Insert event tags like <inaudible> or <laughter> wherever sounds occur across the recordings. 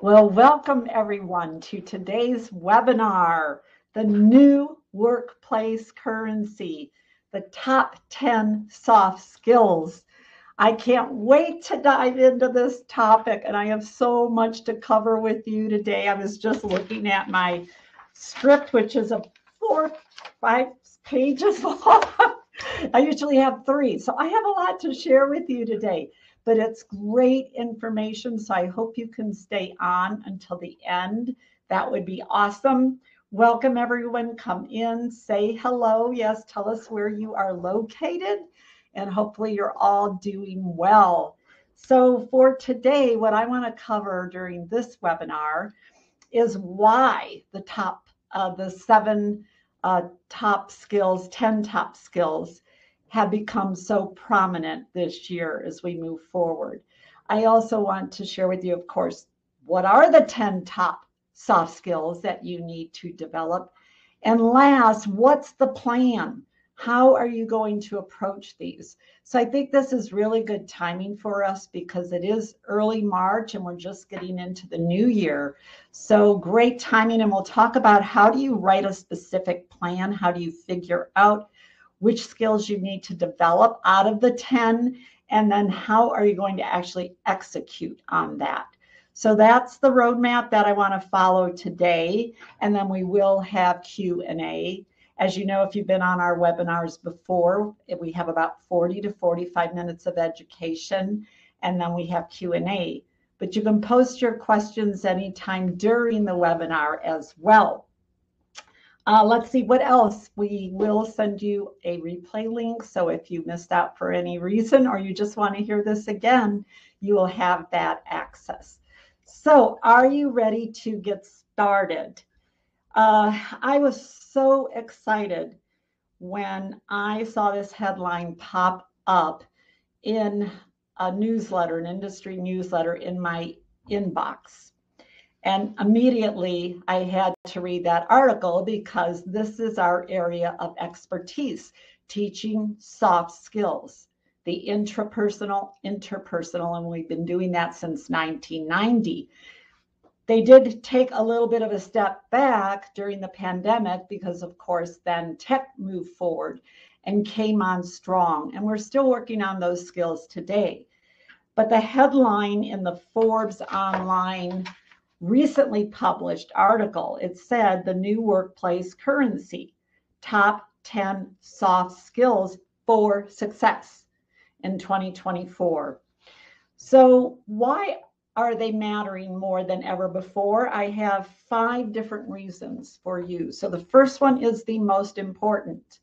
Well, welcome everyone to today's webinar, the new workplace currency, the top 10 soft skills. I can't wait to dive into this topic and I have so much to cover with you today. I was just looking at my script, which is a four, five pages <laughs> long. I usually have three, so I have a lot to share with you today but it's great information. So I hope you can stay on until the end. That would be awesome. Welcome, everyone. Come in, say hello. Yes, tell us where you are located, and hopefully, you're all doing well. So, for today, what I want to cover during this webinar is why the top, uh, the seven uh, top skills, 10 top skills have become so prominent this year as we move forward. I also want to share with you, of course, what are the 10 top soft skills that you need to develop? And last, what's the plan? How are you going to approach these? So I think this is really good timing for us because it is early March and we're just getting into the new year. So great timing. And we'll talk about how do you write a specific plan? How do you figure out which skills you need to develop out of the 10, and then how are you going to actually execute on that. So that's the roadmap that I want to follow today, and then we will have Q&A. As you know, if you've been on our webinars before, we have about 40 to 45 minutes of education, and then we have Q&A. But you can post your questions anytime during the webinar as well. Uh, let's see what else. We will send you a replay link. So if you missed out for any reason or you just want to hear this again, you will have that access. So are you ready to get started? Uh, I was so excited when I saw this headline pop up in a newsletter, an industry newsletter in my inbox. And immediately I had to read that article because this is our area of expertise teaching soft skills, the intrapersonal, interpersonal, and we've been doing that since 1990. They did take a little bit of a step back during the pandemic because, of course, then tech moved forward and came on strong. And we're still working on those skills today. But the headline in the Forbes Online recently published article. It said the new workplace currency, top 10 soft skills for success in 2024. So, why are they mattering more than ever before? I have five different reasons for you. So, the first one is the most important.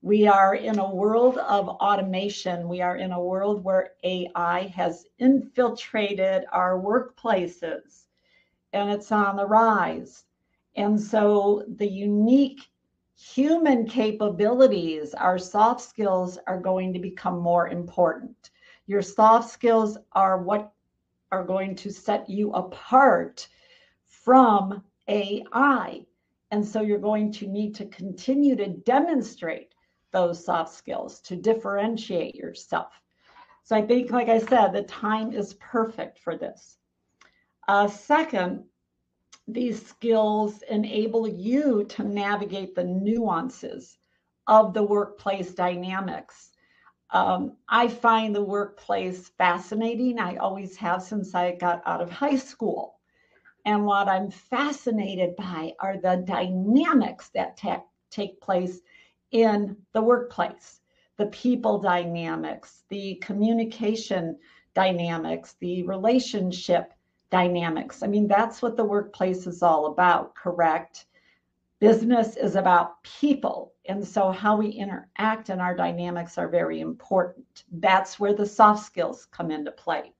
We are in a world of automation. We are in a world where AI has infiltrated our workplaces and it's on the rise. And so the unique human capabilities, our soft skills are going to become more important. Your soft skills are what are going to set you apart from AI. And so you're going to need to continue to demonstrate those soft skills to differentiate yourself. So I think, like I said, the time is perfect for this. Uh, second, these skills enable you to navigate the nuances of the workplace dynamics. Um, I find the workplace fascinating. I always have since I got out of high school. And what I'm fascinated by are the dynamics that ta- take place in the workplace the people dynamics, the communication dynamics, the relationship dynamics. I mean, that's what the workplace is all about, correct? Business is about people. And so, how we interact and our dynamics are very important. That's where the soft skills come into play.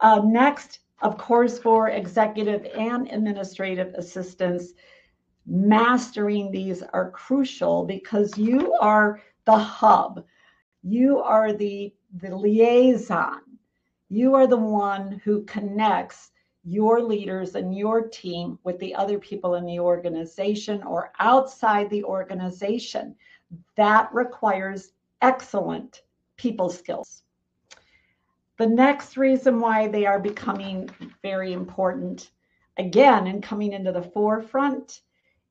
Uh, next, of course, for executive and administrative assistants, mastering these are crucial because you are the hub, you are the, the liaison you are the one who connects your leaders and your team with the other people in the organization or outside the organization. That requires excellent people skills. The next reason why they are becoming very important, again, and coming into the forefront,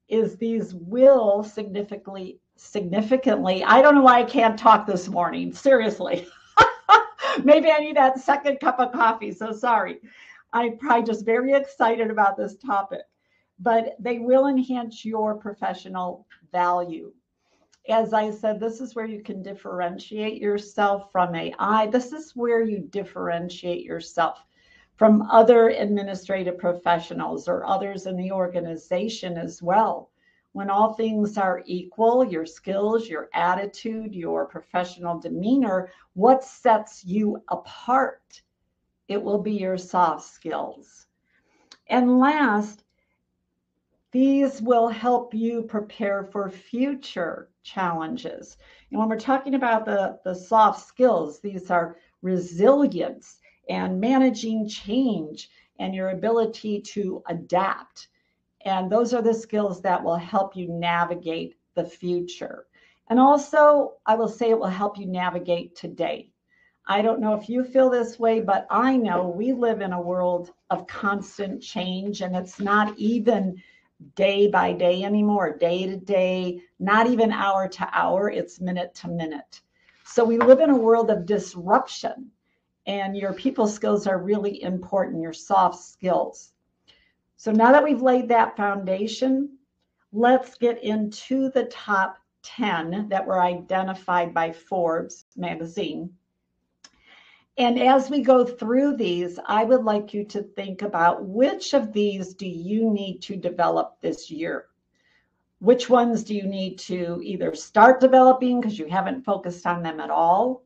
is these will significantly, significantly. I don't know why I can't talk this morning. Seriously. <laughs> Maybe I need that second cup of coffee. So sorry. I'm probably just very excited about this topic, but they will enhance your professional value. As I said, this is where you can differentiate yourself from AI. This is where you differentiate yourself from other administrative professionals or others in the organization as well. When all things are equal, your skills, your attitude, your professional demeanor, what sets you apart? It will be your soft skills. And last, these will help you prepare for future challenges. And when we're talking about the, the soft skills, these are resilience and managing change and your ability to adapt. And those are the skills that will help you navigate the future. And also, I will say it will help you navigate today. I don't know if you feel this way, but I know we live in a world of constant change, and it's not even day by day anymore, day to day, not even hour to hour, it's minute to minute. So we live in a world of disruption, and your people skills are really important, your soft skills. So now that we've laid that foundation, let's get into the top 10 that were identified by Forbes magazine and as we go through these, I would like you to think about which of these do you need to develop this year? Which ones do you need to either start developing because you haven't focused on them at all?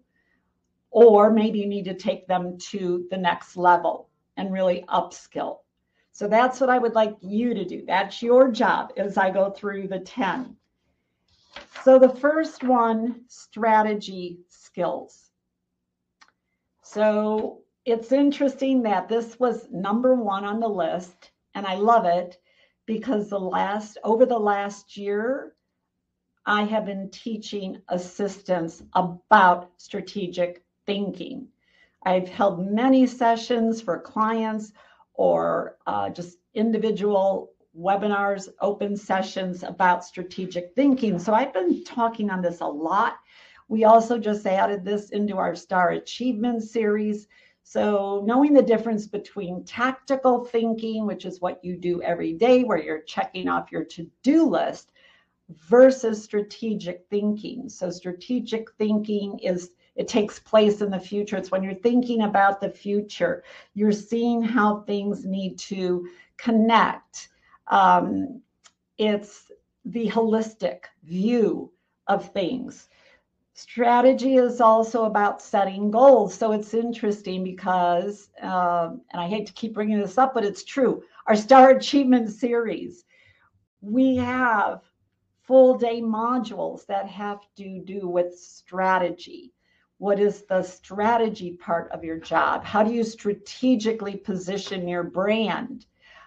Or maybe you need to take them to the next level and really upskill. So that's what I would like you to do. That's your job as I go through the 10. So the first one, strategy skills. So it's interesting that this was number one on the list, and I love it because the last over the last year, I have been teaching assistants about strategic thinking. I've held many sessions for clients or uh, just individual webinars, open sessions about strategic thinking. So I've been talking on this a lot we also just added this into our Star Achievement series. So, knowing the difference between tactical thinking, which is what you do every day, where you're checking off your to do list, versus strategic thinking. So, strategic thinking is it takes place in the future. It's when you're thinking about the future, you're seeing how things need to connect. Um, it's the holistic view of things. Strategy is also about setting goals. So it's interesting because, um, and I hate to keep bringing this up, but it's true. Our Star Achievement series, we have full day modules that have to do with strategy. What is the strategy part of your job? How do you strategically position your brand?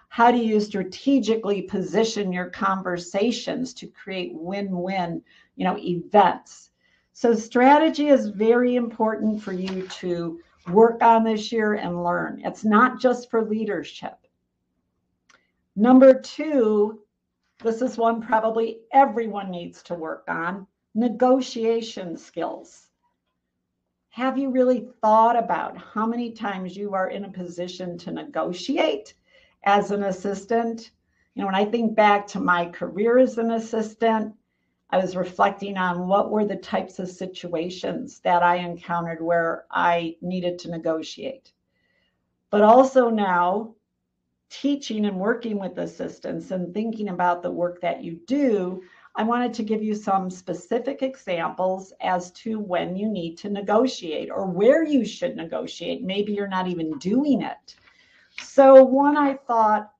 How do you strategically position your conversations to create win-win, you know, events? So strategy is very important for you to work on this year and learn. It's not just for leadership. Number two, this is one probably everyone needs to work on negotiation skills. Have you really thought about how many times you are in a position to negotiate as an assistant? You know, when I think back to my career as an assistant, I was reflecting on what were the types of situations that I encountered where I needed to negotiate. But also now, teaching and working with assistants and thinking about the work that you do, I wanted to give you some specific examples as to when you need to negotiate or where you should negotiate. Maybe you're not even doing it. So, one, I thought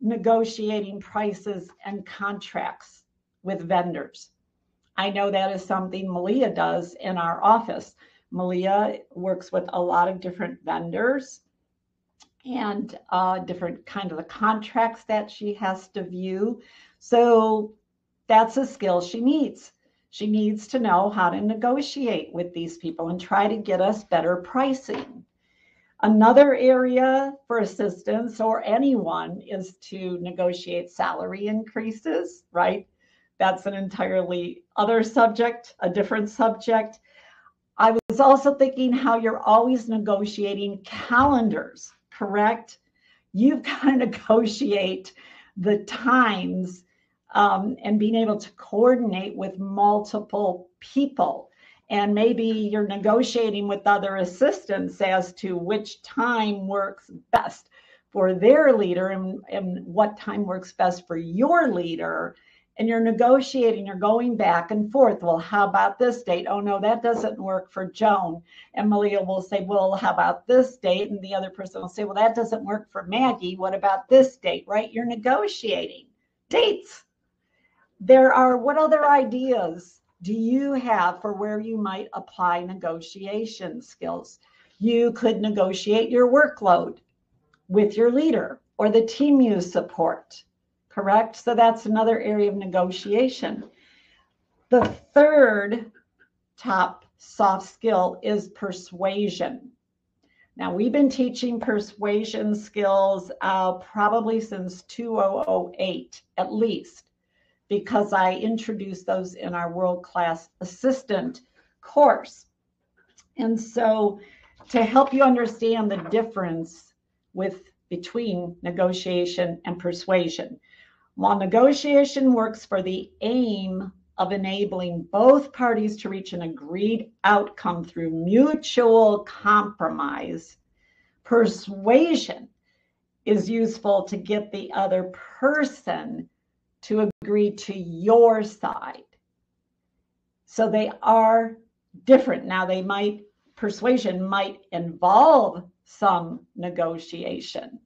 negotiating prices and contracts with vendors. I know that is something Malia does in our office. Malia works with a lot of different vendors and uh, different kind of the contracts that she has to view. So that's a skill she needs. She needs to know how to negotiate with these people and try to get us better pricing. Another area for assistants or anyone is to negotiate salary increases, right? That's an entirely other subject, a different subject. I was also thinking how you're always negotiating calendars, correct? You've <laughs> got to negotiate the times um, and being able to coordinate with multiple people. And maybe you're negotiating with other assistants as to which time works best for their leader and, and what time works best for your leader and you're negotiating, you're going back and forth. Well, how about this date? Oh, no, that doesn't work for Joan. And Malia will say, Well, how about this date? And the other person will say, Well, that doesn't work for Maggie. What about this date? Right? You're negotiating dates. There are what other ideas do you have for where you might apply negotiation skills? You could negotiate your workload with your leader or the team you support correct? So that's another area of negotiation. The third top soft skill is persuasion. Now, we've been teaching persuasion skills uh, probably since 2008 at least, because I introduced those in our world class assistant course. And so, to help you understand the difference with between negotiation and persuasion, while negotiation works for the aim of enabling both parties to reach an agreed outcome through mutual compromise, persuasion is useful to get the other person to agree to your side. So they are different. Now, they might, persuasion might involve some negotiation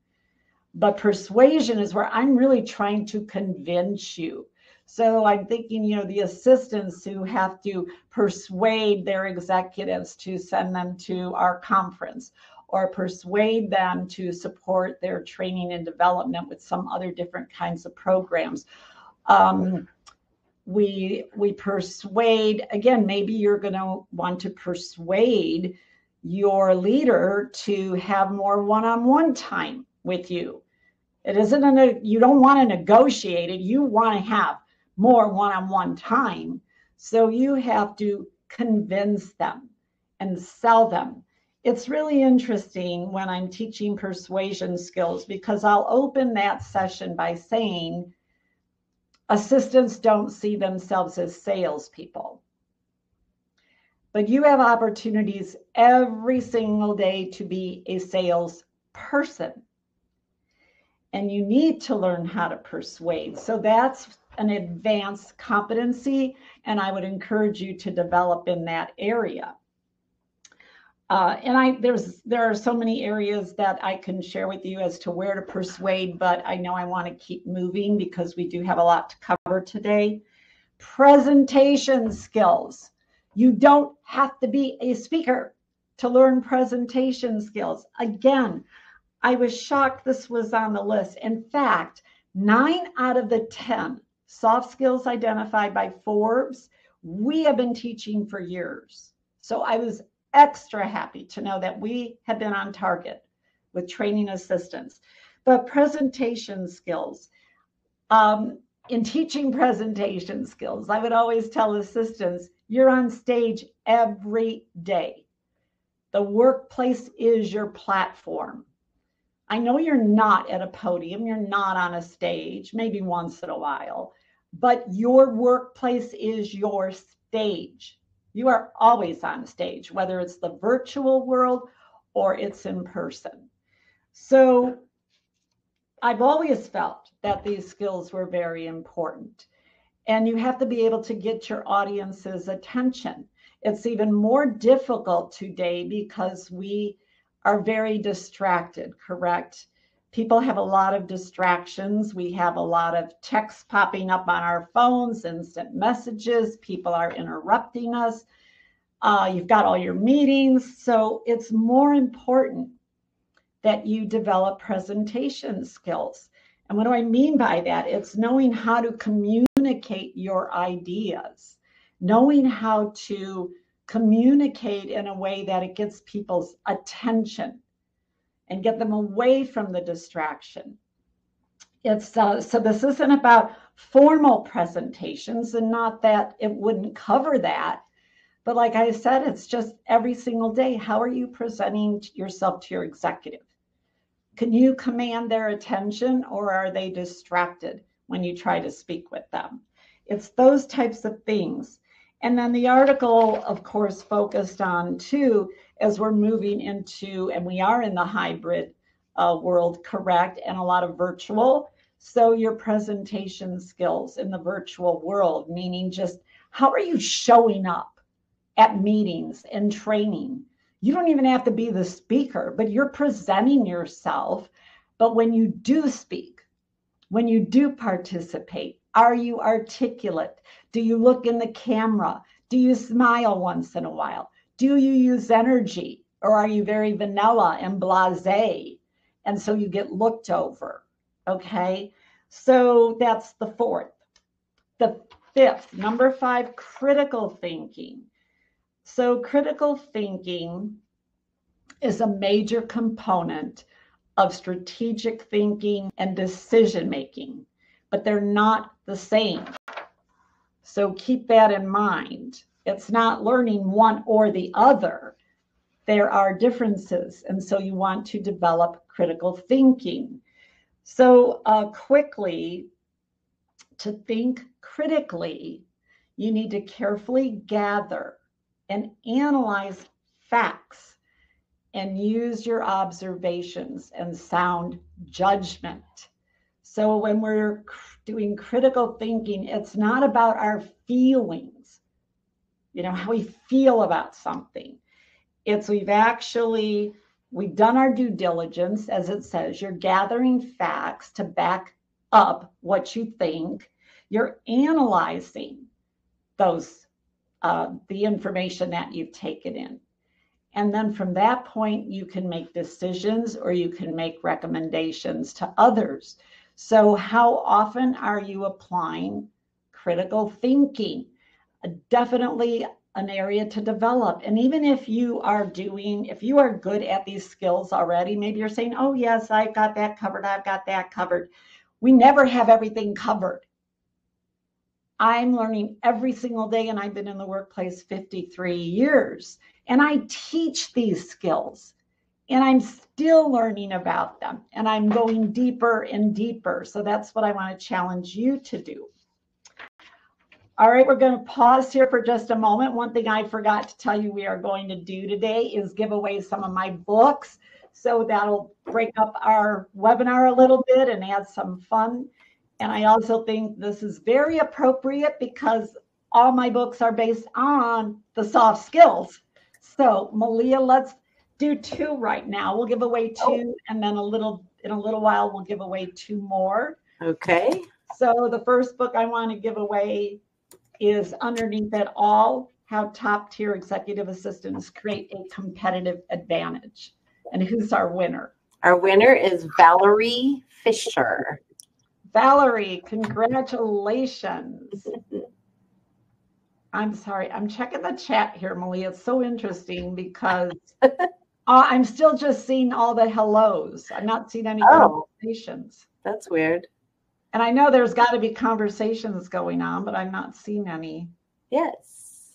but persuasion is where I'm really trying to convince you. So I'm thinking, you know, the assistants who have to persuade their executives to send them to our conference or persuade them to support their training and development with some other different kinds of programs. Um, we we persuade again maybe you're going to want to persuade your leader to have more one-on-one time with you it isn't a, you don't want to negotiate it. You want to have more one on one time. So you have to convince them and sell them. It's really interesting when I'm teaching persuasion skills because I'll open that session by saying assistants don't see themselves as salespeople. But you have opportunities every single day to be a salesperson and you need to learn how to persuade. So that's an advanced competency, and I would encourage you to develop in that area. Uh, and I there's there are so many areas that I can share with you as to where to persuade, but I know I want to keep moving because we do have a lot to cover today. Presentation skills. You don't have to be a speaker to learn presentation skills. Again, I was shocked this was on the list. In fact, nine out of the 10 soft skills identified by Forbes, we have been teaching for years. So I was extra happy to know that we have been on target with training assistants. But presentation skills, um, in teaching presentation skills, I would always tell assistants, you're on stage every day. The workplace is your platform. I know you're not at a podium, you're not on a stage, maybe once in a while, but your workplace is your stage. You are always on stage, whether it's the virtual world or it's in person. So I've always felt that these skills were very important. And you have to be able to get your audience's attention. It's even more difficult today because we are very distracted, correct? People have a lot of distractions. We have a lot of texts popping up on our phones, instant messages. People are interrupting us. Uh, you've got all your meetings. So it's more important that you develop presentation skills. And what do I mean by that? It's knowing how to communicate your ideas, knowing how to communicate in a way that it gets people's attention. And get them away from the distraction. It's uh, so this isn't about formal presentations and not that it wouldn't cover that. But like I said, it's just every single day. How are you presenting yourself to your executive? Can you command their attention or are they distracted when you try to speak with them? It's those types of things. And then the article, of course, focused on too, as we're moving into, and we are in the hybrid uh, world, correct, and a lot of virtual. So your presentation skills in the virtual world, meaning just how are you showing up at meetings and training? You don't even have to be the speaker, but you're presenting yourself. But when you do speak, when you do participate, are you articulate? Do you look in the camera? Do you smile once in a while? Do you use energy? Or are you very vanilla and blase? And so you get looked over. Okay. So that's the fourth. The fifth, number five, critical thinking. So, critical thinking is a major component of strategic thinking and decision making, but they're not the same. So, keep that in mind. It's not learning one or the other, there are differences. And so, you want to develop critical thinking. So, uh, quickly, to think critically, you need to carefully gather and analyze facts and use your observations and sound judgment. So, when we're doing critical thinking, it's not about our feelings, you know, how we feel about something. It's we've actually We've done our due diligence, as it says. You're gathering facts to back up what you think. You're analyzing those, uh, the information that you've taken in. And then from that point, you can make decisions or you can make recommendations to others. So, how often are you applying critical thinking? Definitely an area to develop. And even if you are doing, if you are good at these skills already, maybe you're saying, oh, yes, I've got that covered, I've got that covered. We never have everything covered. I'm learning every single day, and I've been in the workplace 53 years, and I teach these skills, and I'm still learning about them, and I'm going deeper and deeper. So that's what I want to challenge you to do. All right, we're going to pause here for just a moment. One thing I forgot to tell you we are going to do today is give away some of my books. So that'll break up our webinar a little bit and add some fun. And I also think this is very appropriate because all my books are based on the soft skills. So Malia, let's do two right now. We'll give away two, oh. and then a little in a little while we'll give away two more. Okay. So the first book I want to give away is underneath it all how top tier executive assistants create a competitive advantage. And who's our winner? Our winner is Valerie Fisher. Valerie, congratulations. <laughs> I'm sorry, I'm checking the chat here, Malia. It's so interesting because <laughs> uh, I'm still just seeing all the hellos. I'm not seeing any oh, conversations. That's weird. And I know there's got to be conversations going on, but I'm not seeing any. Yes.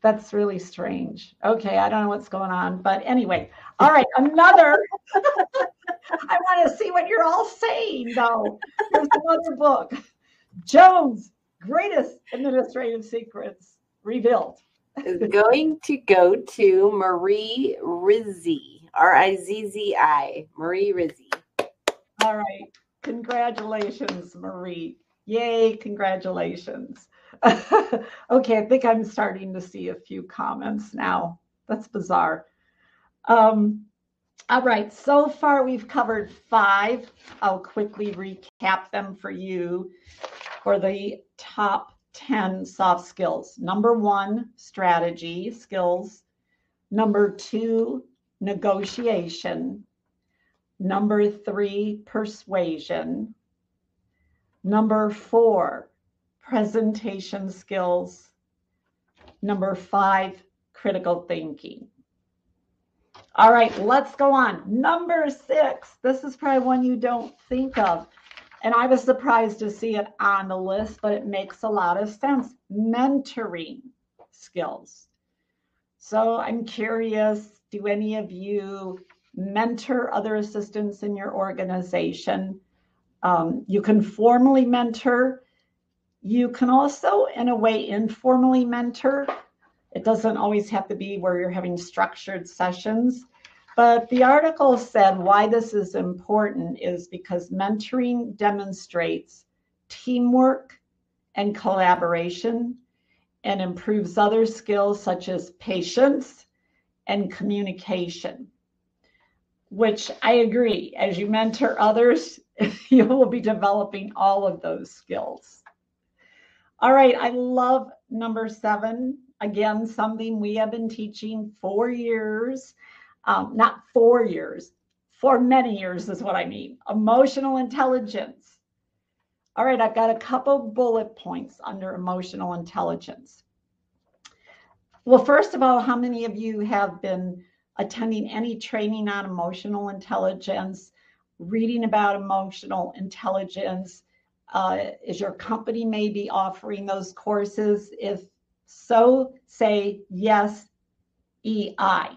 That's really strange. Okay, I don't know what's going on. But anyway, all right, another. <laughs> I want to see what you're all saying, though. There's another book Joan's, Greatest Administrative Secrets Revealed. is going to go to Marie Rizzi, R I Z Z I, Marie Rizzi. All right. Congratulations, Marie. Yay, congratulations. <laughs> okay, I think I'm starting to see a few comments now. That's bizarre. Um, all right, so far we've covered five. I'll quickly recap them for you for the top 10 soft skills. Number one, strategy skills. Number two, negotiation. Number three, persuasion. Number four, presentation skills. Number five, critical thinking. All right, let's go on. Number six. This is probably one you don't think of. And I was surprised to see it on the list, but it makes a lot of sense. Mentoring skills. So I'm curious do any of you mentor other assistants in your organization? Um, you can formally mentor. You can also, in a way, informally mentor. It doesn't always have to be where you're having structured sessions. But the article said why this is important is because mentoring demonstrates teamwork and collaboration and improves other skills such as patience and communication, which I agree. As you mentor others, <laughs> you will be developing all of those skills. All right, I love number seven. Again, something we have been teaching for years, um, not four years, for many years is what I mean. Emotional intelligence. All right, I've got a couple bullet points under emotional intelligence. Well, first of all, how many of you have been attending any training on emotional intelligence, reading about emotional intelligence? Uh, is your company maybe offering those courses? If so, say yes, EI.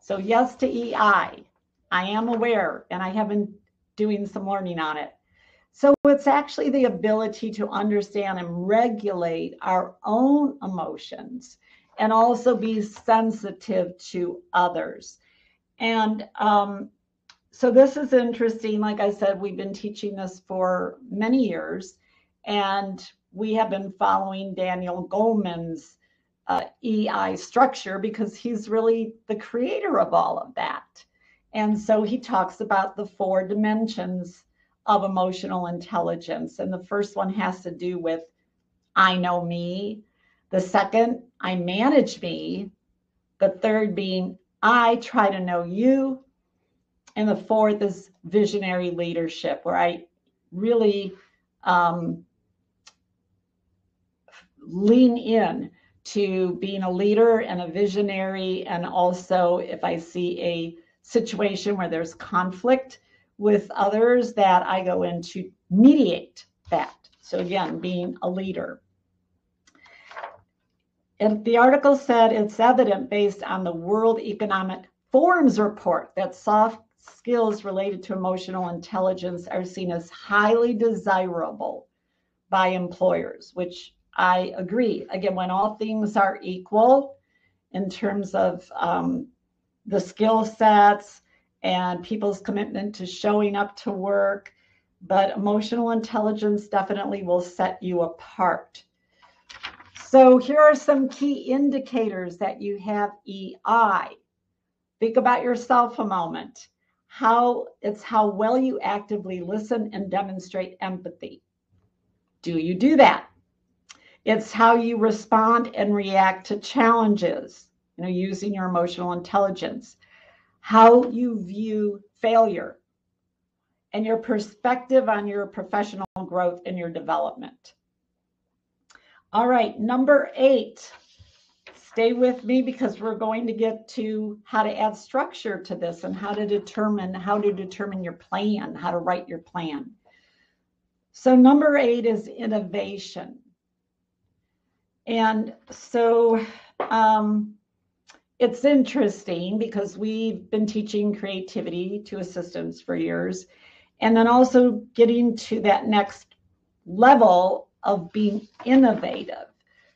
So, yes to EI. I am aware and I have been doing some learning on it. So it's actually the ability to understand and regulate our own emotions and also be sensitive to others. And um, so this is interesting. Like I said, we've been teaching this for many years, and we have been following Daniel Goleman's uh, EI structure because he's really the creator of all of that. And so he talks about the four dimensions of emotional intelligence. And the first one has to do with I know me. The second, I manage me. The third being I try to know you. And the fourth is visionary leadership, where I really um, lean in to being a leader and a visionary. And also, if I see a situation where there's conflict, with others that I go in to mediate that. So, again, being a leader. And the article said it's evident based on the World Economic Forum's report that soft skills related to emotional intelligence are seen as highly desirable by employers, which I agree. Again, when all things are equal in terms of um, the skill sets, and people's commitment to showing up to work. But emotional intelligence definitely will set you apart. So, here are some key indicators that you have EI. Think about yourself a moment. How it's how well you actively listen and demonstrate empathy. Do you do that? It's how you respond and react to challenges, you know, using your emotional intelligence how you view failure, and your perspective on your professional growth and your development. All right, number eight. Stay with me because we're going to get to how to add structure to this and how to determine how to determine your plan, how to write your plan. So number eight is innovation. And so um, it's interesting because we've been teaching creativity to assistants for years and then also getting to that next level of being innovative.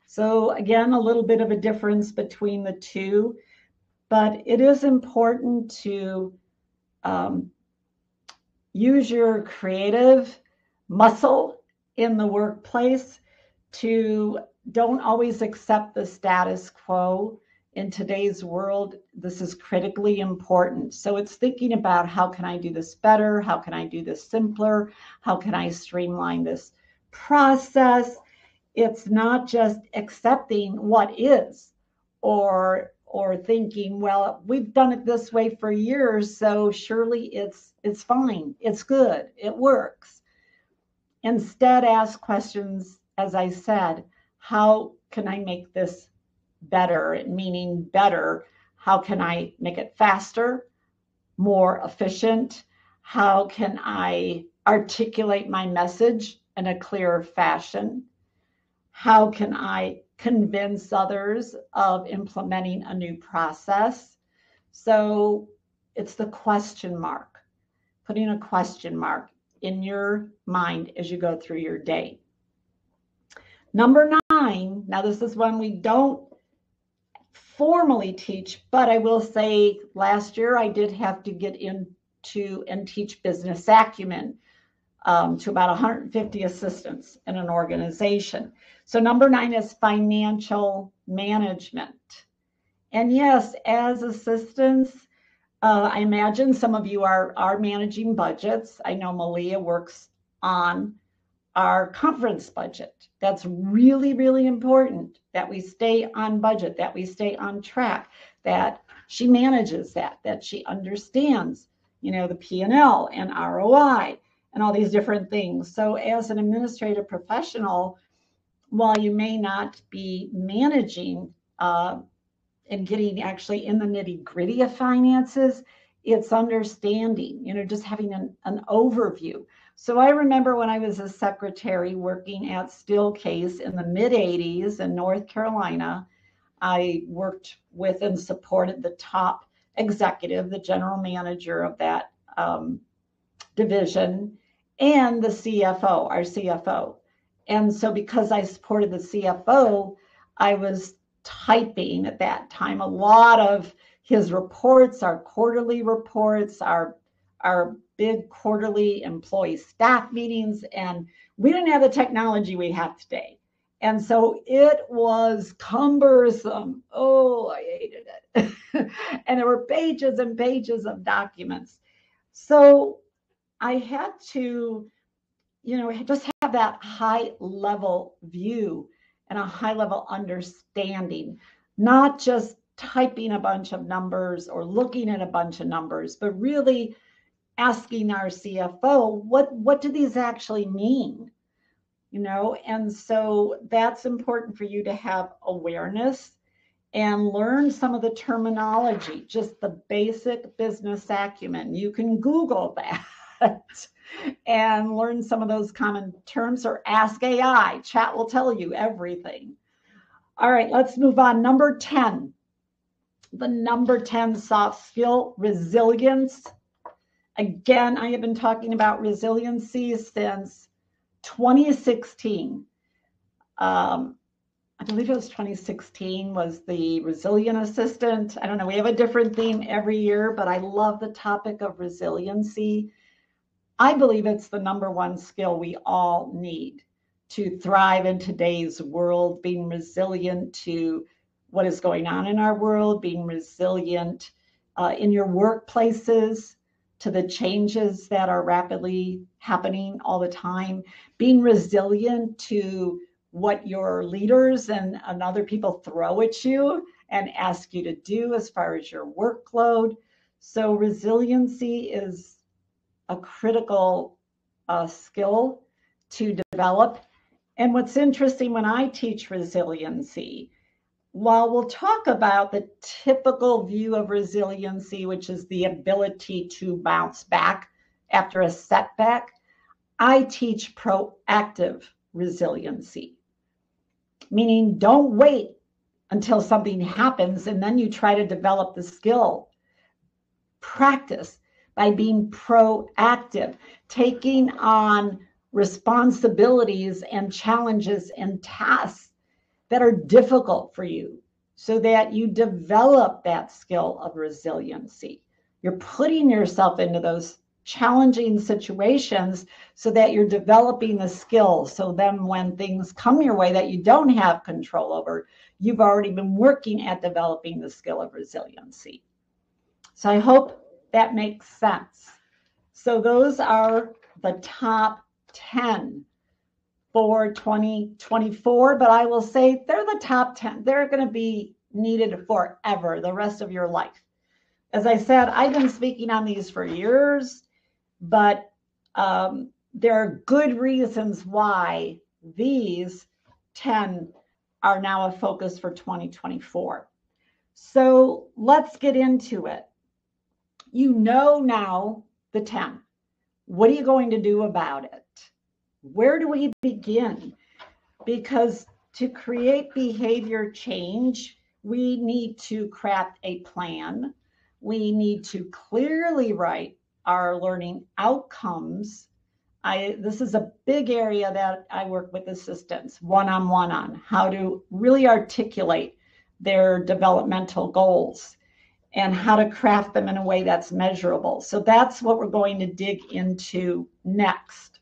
So, again, a little bit of a difference between the two, but it is important to um, use your creative muscle in the workplace to don't always accept the status quo in today's world, this is critically important. So it's thinking about how can I do this better? How can I do this simpler? How can I streamline this process? It's not just accepting what is or or thinking, well, we've done it this way for years, so surely it's it's fine. It's good. It works. Instead, ask questions as I said, how can I make this better, meaning better. How can I make it faster, more efficient? How can I articulate my message in a clear fashion? How can I convince others of implementing a new process? So it's the question mark, putting a question mark in your mind as you go through your day. Number nine, now this is one we don't formally teach, but I will say last year I did have to get into and teach business acumen um, to about 150 assistants in an organization. So, number nine is financial management. And yes, as assistants, uh, I imagine some of you are, are managing budgets. I know Malia works on our conference budget. That's really, really important that we stay on budget, that we stay on track, that she manages that, that she understands, you know, the P&L and ROI and all these different things. So as an administrative professional, while you may not be managing uh, and getting actually in the nitty gritty of finances, it's understanding, you know, just having an, an overview. So I remember when I was a secretary working at Steelcase in the mid 80s in North Carolina, I worked with and supported the top executive, the general manager of that um, division, and the CFO, our CFO. And so, because I supported the CFO, I was typing at that time a lot of his reports, our quarterly reports, our our big quarterly employee staff meetings, and we didn't have the technology we have today. And so it was cumbersome. Oh, I hated it. <laughs> and there were pages and pages of documents. So I had to, you know, just have that high level view and a high level understanding, not just typing a bunch of numbers or looking at a bunch of numbers, but really asking our CFO, what, what do these actually mean? You know, and so that's important for you to have awareness and learn some of the terminology, just the basic business acumen. You can Google that and learn some of those common terms or ask AI. Chat will tell you everything. All right, let's move on. Number 10, the number 10 soft skill resilience Again, I have been talking about resiliency since 2016. Um, I believe it was 2016 was the resilient assistant. I don't know. We have a different theme every year, but I love the topic of resiliency. I believe it's the number one skill we all need to thrive in today's world, being resilient to what is going on in our world, being resilient uh, in your workplaces, to the changes that are rapidly happening all the time, being resilient to what your leaders and, and other people throw at you and ask you to do as far as your workload. So, resiliency is a critical uh, skill to develop. And what's interesting when I teach resiliency while we'll talk about the typical view of resiliency, which is the ability to bounce back after a setback, I teach proactive resiliency, meaning don't wait until something happens and then you try to develop the skill. Practice by being proactive, taking on responsibilities and challenges and tasks that are difficult for you so that you develop that skill of resiliency. You're putting yourself into those challenging situations so that you're developing the skills. So then, when things come your way that you don't have control over, you've already been working at developing the skill of resiliency. So, I hope that makes sense. So, those are the top 10 for 2024, but I will say they're the top 10. They're going to be needed forever, the rest of your life. As I said, I've been speaking on these for years, but um, there are good reasons why these 10 are now a focus for 2024. So let's get into it. You know now the 10. What are you going to do about it? Where do we begin? Because to create behavior change, we need to craft a plan. We need to clearly write our learning outcomes. I this is a big area that I work with assistants one-on-one on how to really articulate their developmental goals and how to craft them in a way that's measurable. So that's what we're going to dig into next.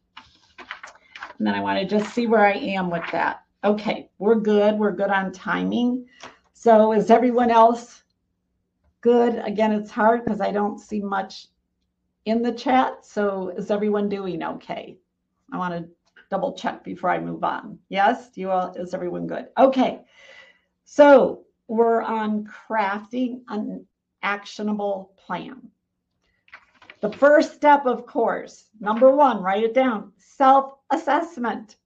And then I want to just see where I am with that. Okay, we're good. We're good on timing. So is everyone else good? Again, it's hard because I don't see much in the chat. So is everyone doing okay? I want to double check before I move on. Yes, you all, is everyone good? Okay. So we're on crafting an actionable plan. The first step, of course, number one, write it down self assessment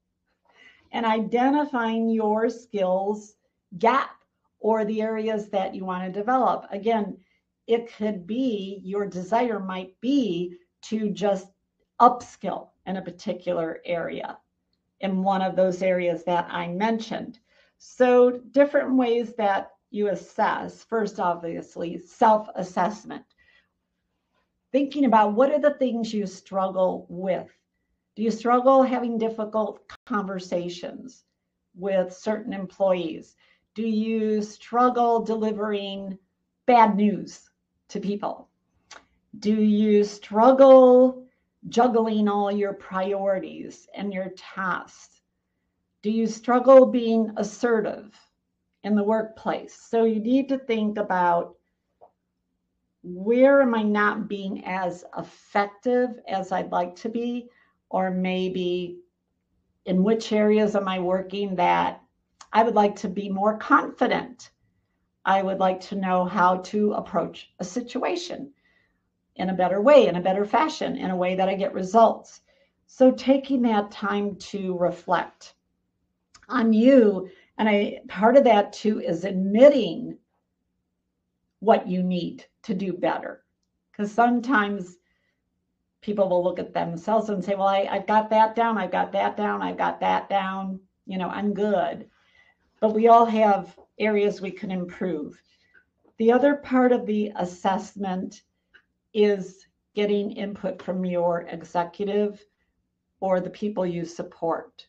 and identifying your skills gap or the areas that you want to develop. Again, it could be your desire might be to just upskill in a particular area in one of those areas that I mentioned. So, different ways that you assess first, obviously, self assessment. Thinking about what are the things you struggle with. Do you struggle having difficult conversations with certain employees? Do you struggle delivering bad news to people? Do you struggle juggling all your priorities and your tasks? Do you struggle being assertive in the workplace? So you need to think about where am I not being as effective as I'd like to be? Or maybe in which areas am I working that I would like to be more confident. I would like to know how to approach a situation in a better way, in a better fashion, in a way that I get results. So taking that time to reflect on you, and I part of that too is admitting what you need to do better. Because sometimes people will look at themselves and say, Well, I, I've got that down, I've got that down, I've got that down, you know, I'm good but we all have areas we can improve. The other part of the assessment is getting input from your executive or the people you support.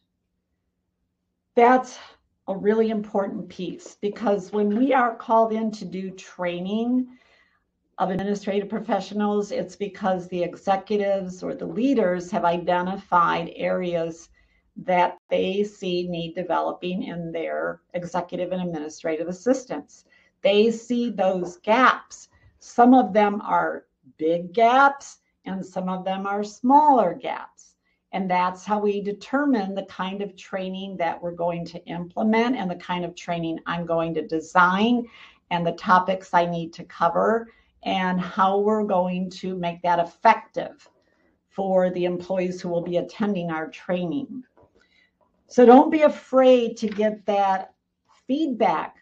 That's a really important piece because when we are called in to do training of administrative professionals, it's because the executives or the leaders have identified areas that they see need developing in their executive and administrative assistants. They see those gaps. Some of them are big gaps and some of them are smaller gaps. And that's how we determine the kind of training that we're going to implement and the kind of training I'm going to design and the topics I need to cover and how we're going to make that effective for the employees who will be attending our training. So don't be afraid to get that feedback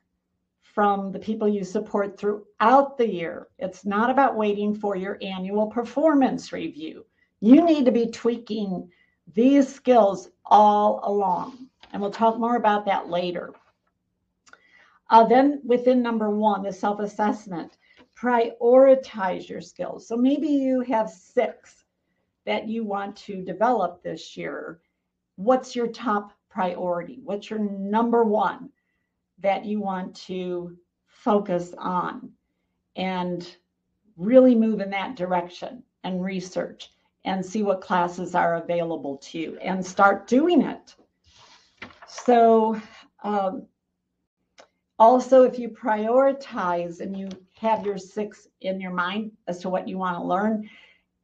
from the people you support throughout the year. It's not about waiting for your annual performance review. You need to be tweaking these skills all along. And we'll talk more about that later. Uh, then, within number one, the self assessment, prioritize your skills. So maybe you have six that you want to develop this year. What's your top priority? What's your number one that you want to focus on and really move in that direction and research and see what classes are available to you and start doing it. So, um, also, if you prioritize and you have your six in your mind as to what you want to learn,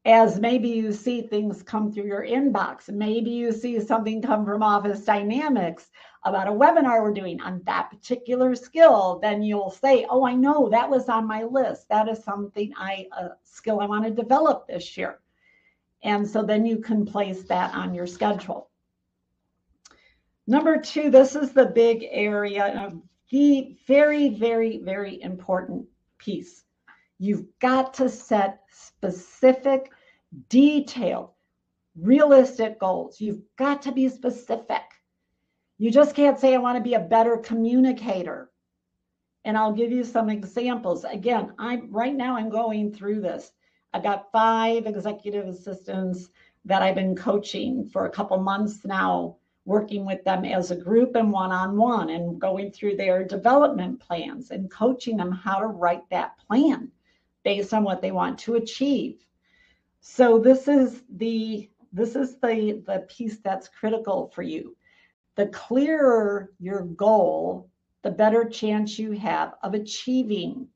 as maybe you see things come through your inbox. Maybe you see something come from Office Dynamics about a webinar we're doing on that particular skill, then you'll say, "Oh, I know that was on my list. That is something I a skill I want to develop this year." And so then you can place that on your schedule. Number two, this is the big area. Of the very, very, very important piece. You've got to set specific, detailed, realistic goals. You've got to be specific. You just can't say, I want to be a better communicator. And I'll give you some examples. Again, I'm right now I'm going through this. I've got five executive assistants that I've been coaching for a couple months now, working with them as a group and one-on-one and going through their development plans and coaching them how to write that plan based on what they want to achieve. So this is the this is the the piece that's critical for you. The clearer your goal, the better chance you have of achieving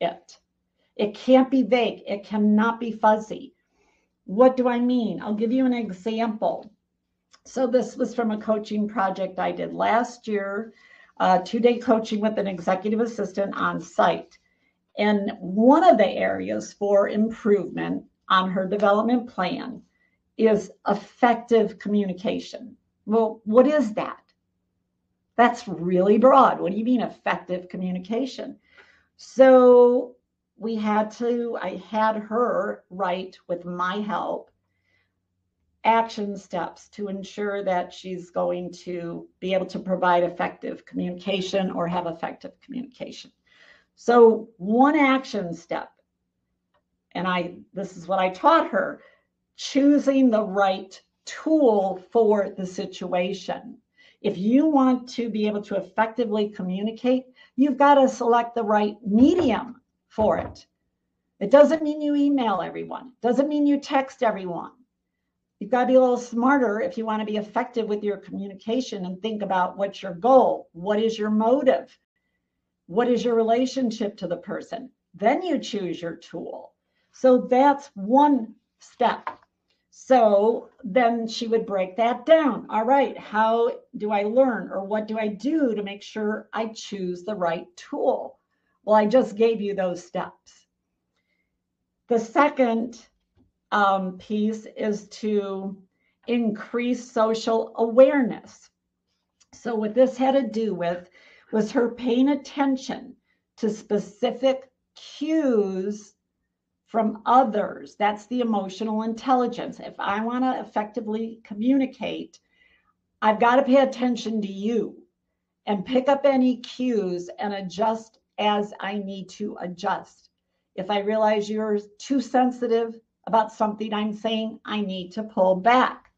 it. It can't be vague, it cannot be fuzzy. What do I mean? I'll give you an example. So, this was from a coaching project I did last year, uh, two day coaching with an executive assistant on site. And one of the areas for improvement on her development plan is effective communication. Well, what is that? That's really broad. What do you mean effective communication? So we had to, I had her write with my help action steps to ensure that she's going to be able to provide effective communication or have effective communication. So one action step, and I this is what I taught her, choosing the right tool for the situation. If you want to be able to effectively communicate, you've got to select the right medium for it. It doesn't mean you email everyone, it doesn't mean you text everyone. You've got to be a little smarter if you want to be effective with your communication and think about what's your goal, what is your motive, what is your relationship to the person. Then you choose your tool. So that's one step so then she would break that down. All right, how do I learn or what do I do to make sure I choose the right tool? Well, I just gave you those steps. The second um, piece is to increase social awareness. So, what this had to do with was her paying attention to specific cues from others. That's the emotional intelligence. If I want to effectively communicate, I've got to pay attention to you and pick up any cues and adjust as I need to adjust. If I realize you're too sensitive about something I'm saying, I need to pull back.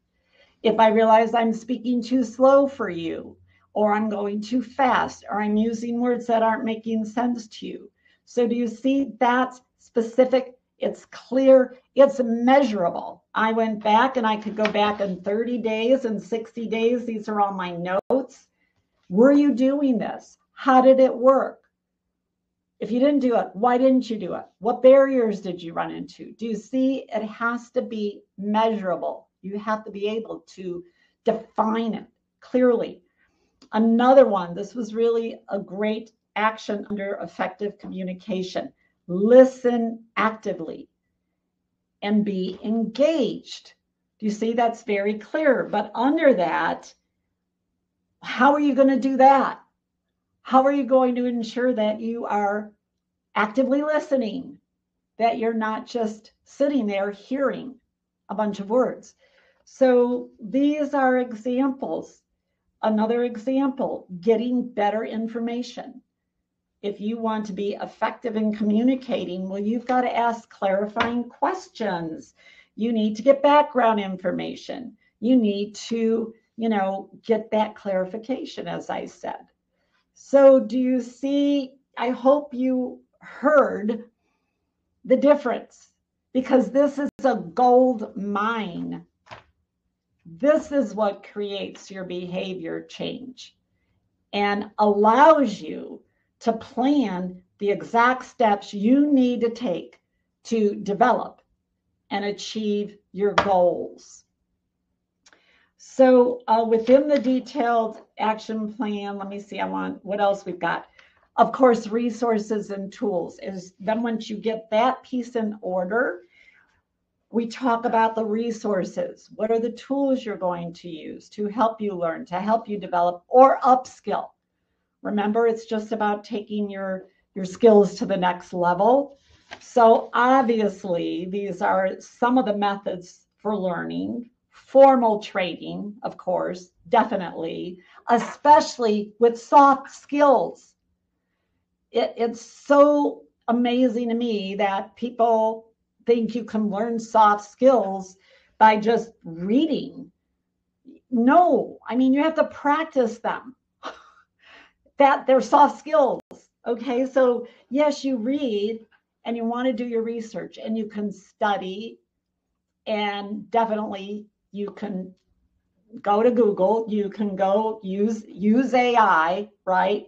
If I realize I'm speaking too slow for you, or I'm going too fast, or I'm using words that aren't making sense to you. So, do you see that's specific it's clear, it's measurable. I went back and I could go back in 30 days and 60 days. These are all my notes. Were you doing this? How did it work? If you didn't do it, why didn't you do it? What barriers did you run into? Do you see it has to be measurable? You have to be able to define it clearly. Another one, this was really a great action under effective communication listen actively, and be engaged. Do you see that's very clear? But under that, how are you going to do that? How are you going to ensure that you are actively listening, that you're not just sitting there hearing a bunch of words? So these are examples. Another example getting better information if you want to be effective in communicating, well, you've got to ask clarifying questions. You need to get background information. You need to, you know, get that clarification, as I said. So, do you see? I hope you heard the difference because this is a gold mine. This is what creates your behavior change and allows you to plan the exact steps you need to take to develop and achieve your goals. So, uh, within the detailed action plan, let me see, I want what else we've got. Of course, resources and tools is then once you get that piece in order, we talk about the resources. What are the tools you're going to use to help you learn, to help you develop or upskill? Remember, it's just about taking your, your skills to the next level. So obviously, these are some of the methods for learning. Formal training, of course, definitely, especially with soft skills. It, it's so amazing to me that people think you can learn soft skills by just reading. No, I mean, you have to practice them. <laughs> that they're soft skills. Okay, so yes, you read and you want to do your research and you can study and definitely you can go to Google, you can go use use AI, right?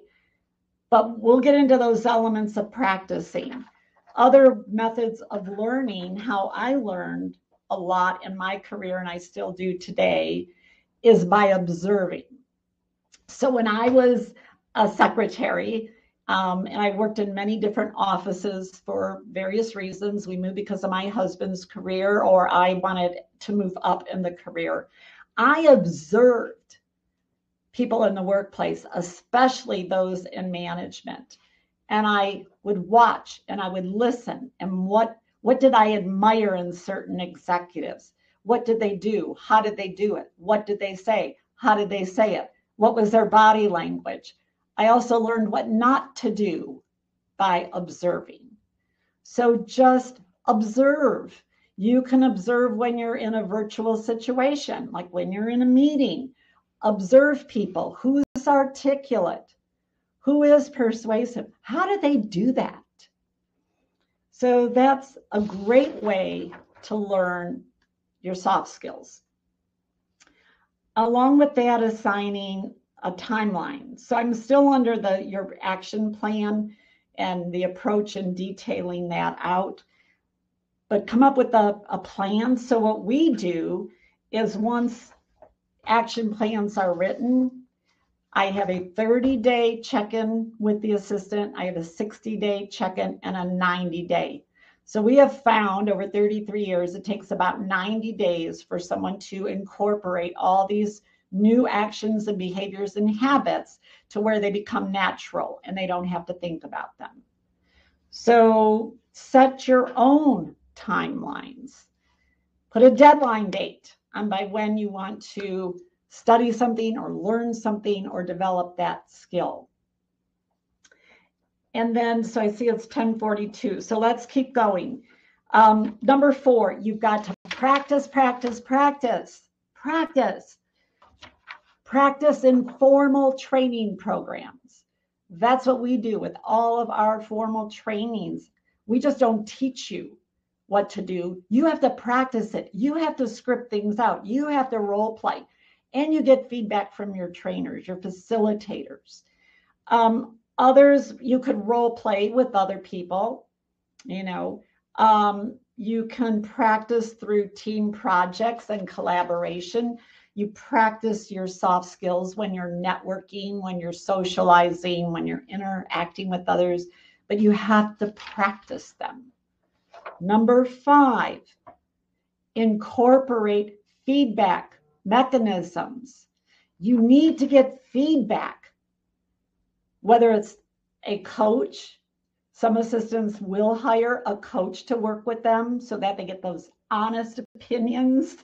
But we'll get into those elements of practicing. Other methods of learning, how I learned a lot in my career and I still do today, is by observing. So when I was a secretary, um, and I worked in many different offices for various reasons. We moved because of my husband's career, or I wanted to move up in the career. I observed people in the workplace, especially those in management. And I would watch and I would listen. And what, what did I admire in certain executives? What did they do? How did they do it? What did they say? How did they say it? What was their body language? I also learned what not to do by observing. So just observe. You can observe when you're in a virtual situation, like when you're in a meeting. Observe people. Who's articulate? Who is persuasive? How do they do that? So that's a great way to learn your soft skills. Along with that, assigning a timeline. So I'm still under the your action plan and the approach and detailing that out. But come up with a, a plan. So what we do is once action plans are written, I have a 30 day check in with the assistant, I have a 60 day check in, and a 90 day. So we have found over 33 years, it takes about 90 days for someone to incorporate all these new actions and behaviors and habits to where they become natural and they don't have to think about them. So set your own timelines. Put a deadline date on by when you want to study something or learn something or develop that skill. And then, so I see it's 1042. So let's keep going. Um, number four, you've got to practice, practice, practice, practice. Practice informal training programs. That's what we do with all of our formal trainings. We just don't teach you what to do. You have to practice it. You have to script things out. You have to role play. And you get feedback from your trainers, your facilitators. Um, others, you could role play with other people. You know, um, you can practice through team projects and collaboration you practice your soft skills when you're networking, when you're socializing, when you're interacting with others, but you have to practice them. Number five, incorporate feedback mechanisms. You need to get feedback, whether it's a coach. Some assistants will hire a coach to work with them so that they get those honest opinions.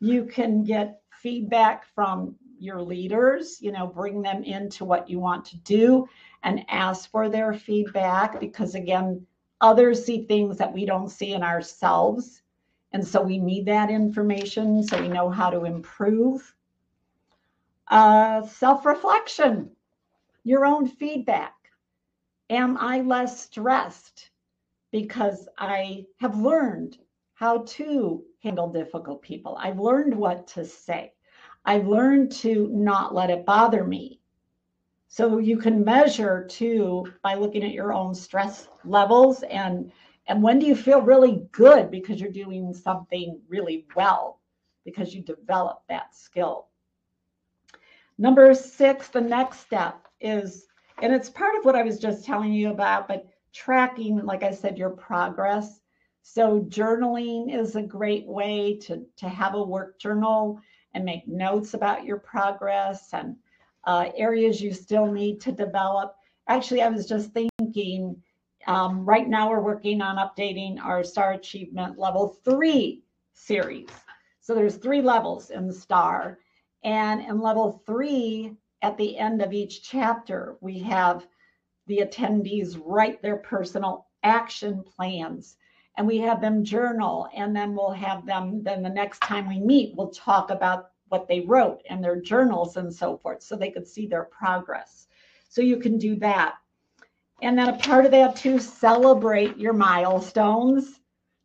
You can get feedback from your leaders, you know, bring them into what you want to do and ask for their feedback because, again, others see things that we don't see in ourselves. And so we need that information so we know how to improve. Uh, Self reflection, your own feedback. Am I less stressed because I have learned how to handle difficult people? I've learned what to say. I've learned to not let it bother me. So you can measure too by looking at your own stress levels and and when do you feel really good because you're doing something really well because you develop that skill. Number 6, the next step is and it's part of what I was just telling you about but tracking like I said your progress. So journaling is a great way to to have a work journal and make notes about your progress and uh, areas you still need to develop. Actually, I was just thinking um, right now we're working on updating our STAR Achievement Level 3 series. So there's three levels in the STAR. And in level three, at the end of each chapter, we have the attendees write their personal action plans and we have them journal and then we'll have them then the next time we meet we'll talk about what they wrote and their journals and so forth so they could see their progress. So you can do that. And then a part of that too celebrate your milestones.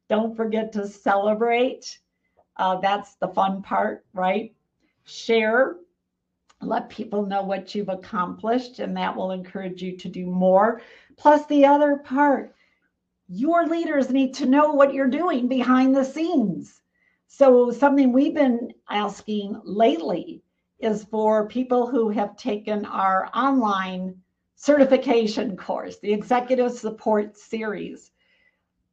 Don't forget to celebrate. Uh, that's the fun part right? Share. Let people know what you've accomplished and that will encourage you to do more. Plus the other part your leaders need to know what you're doing behind the scenes. So, something we've been asking lately is for people who have taken our online certification course, the Executive Support Series.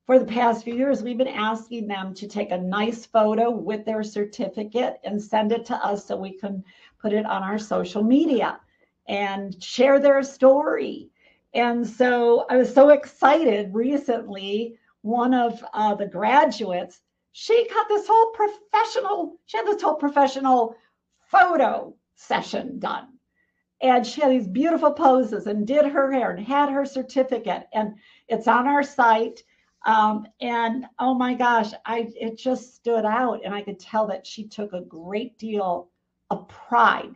For the past few years, we've been asking them to take a nice photo with their certificate and send it to us so we can put it on our social media and share their story and so I was so excited recently. One of uh, the graduates, she got this whole professional, she had this whole professional photo session done. And she had these beautiful poses and did her hair and had her certificate. And it's on our site. Um, and oh my gosh, I it just stood out. And I could tell that she took a great deal of pride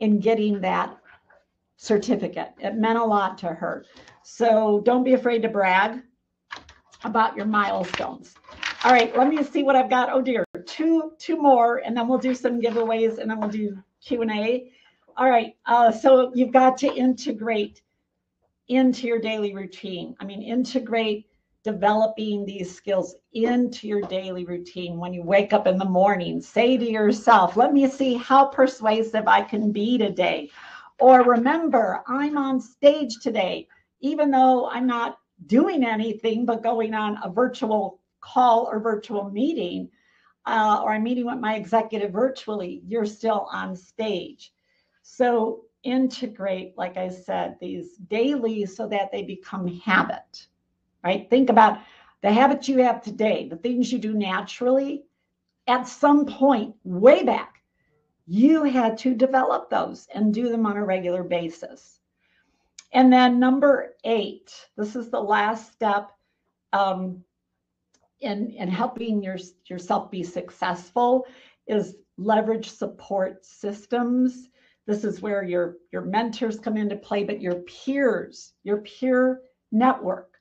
in getting that certificate. It meant a lot to her. So don't be afraid to brag about your milestones. All right, let me see what I've got. Oh dear, two two more, and then we'll do some giveaways, and then we'll do Q and A. All right, uh, so you've got to integrate into your daily routine. I mean, integrate developing these skills into your daily routine when you wake up in the morning. Say to yourself, "Let me see how persuasive I can be today." Or remember, I'm on stage today, even though I'm not doing anything but going on a virtual call or virtual meeting, uh, or I'm meeting with my executive virtually, you're still on stage. So integrate, like I said, these daily so that they become habit, right? Think about the habits you have today, the things you do naturally. At some point, way back, you had to develop those and do them on a regular basis. And then number eight, this is the last step um, in, in helping your, yourself be successful, is leverage support systems. This is where your, your mentors come into play, but your peers, your peer network.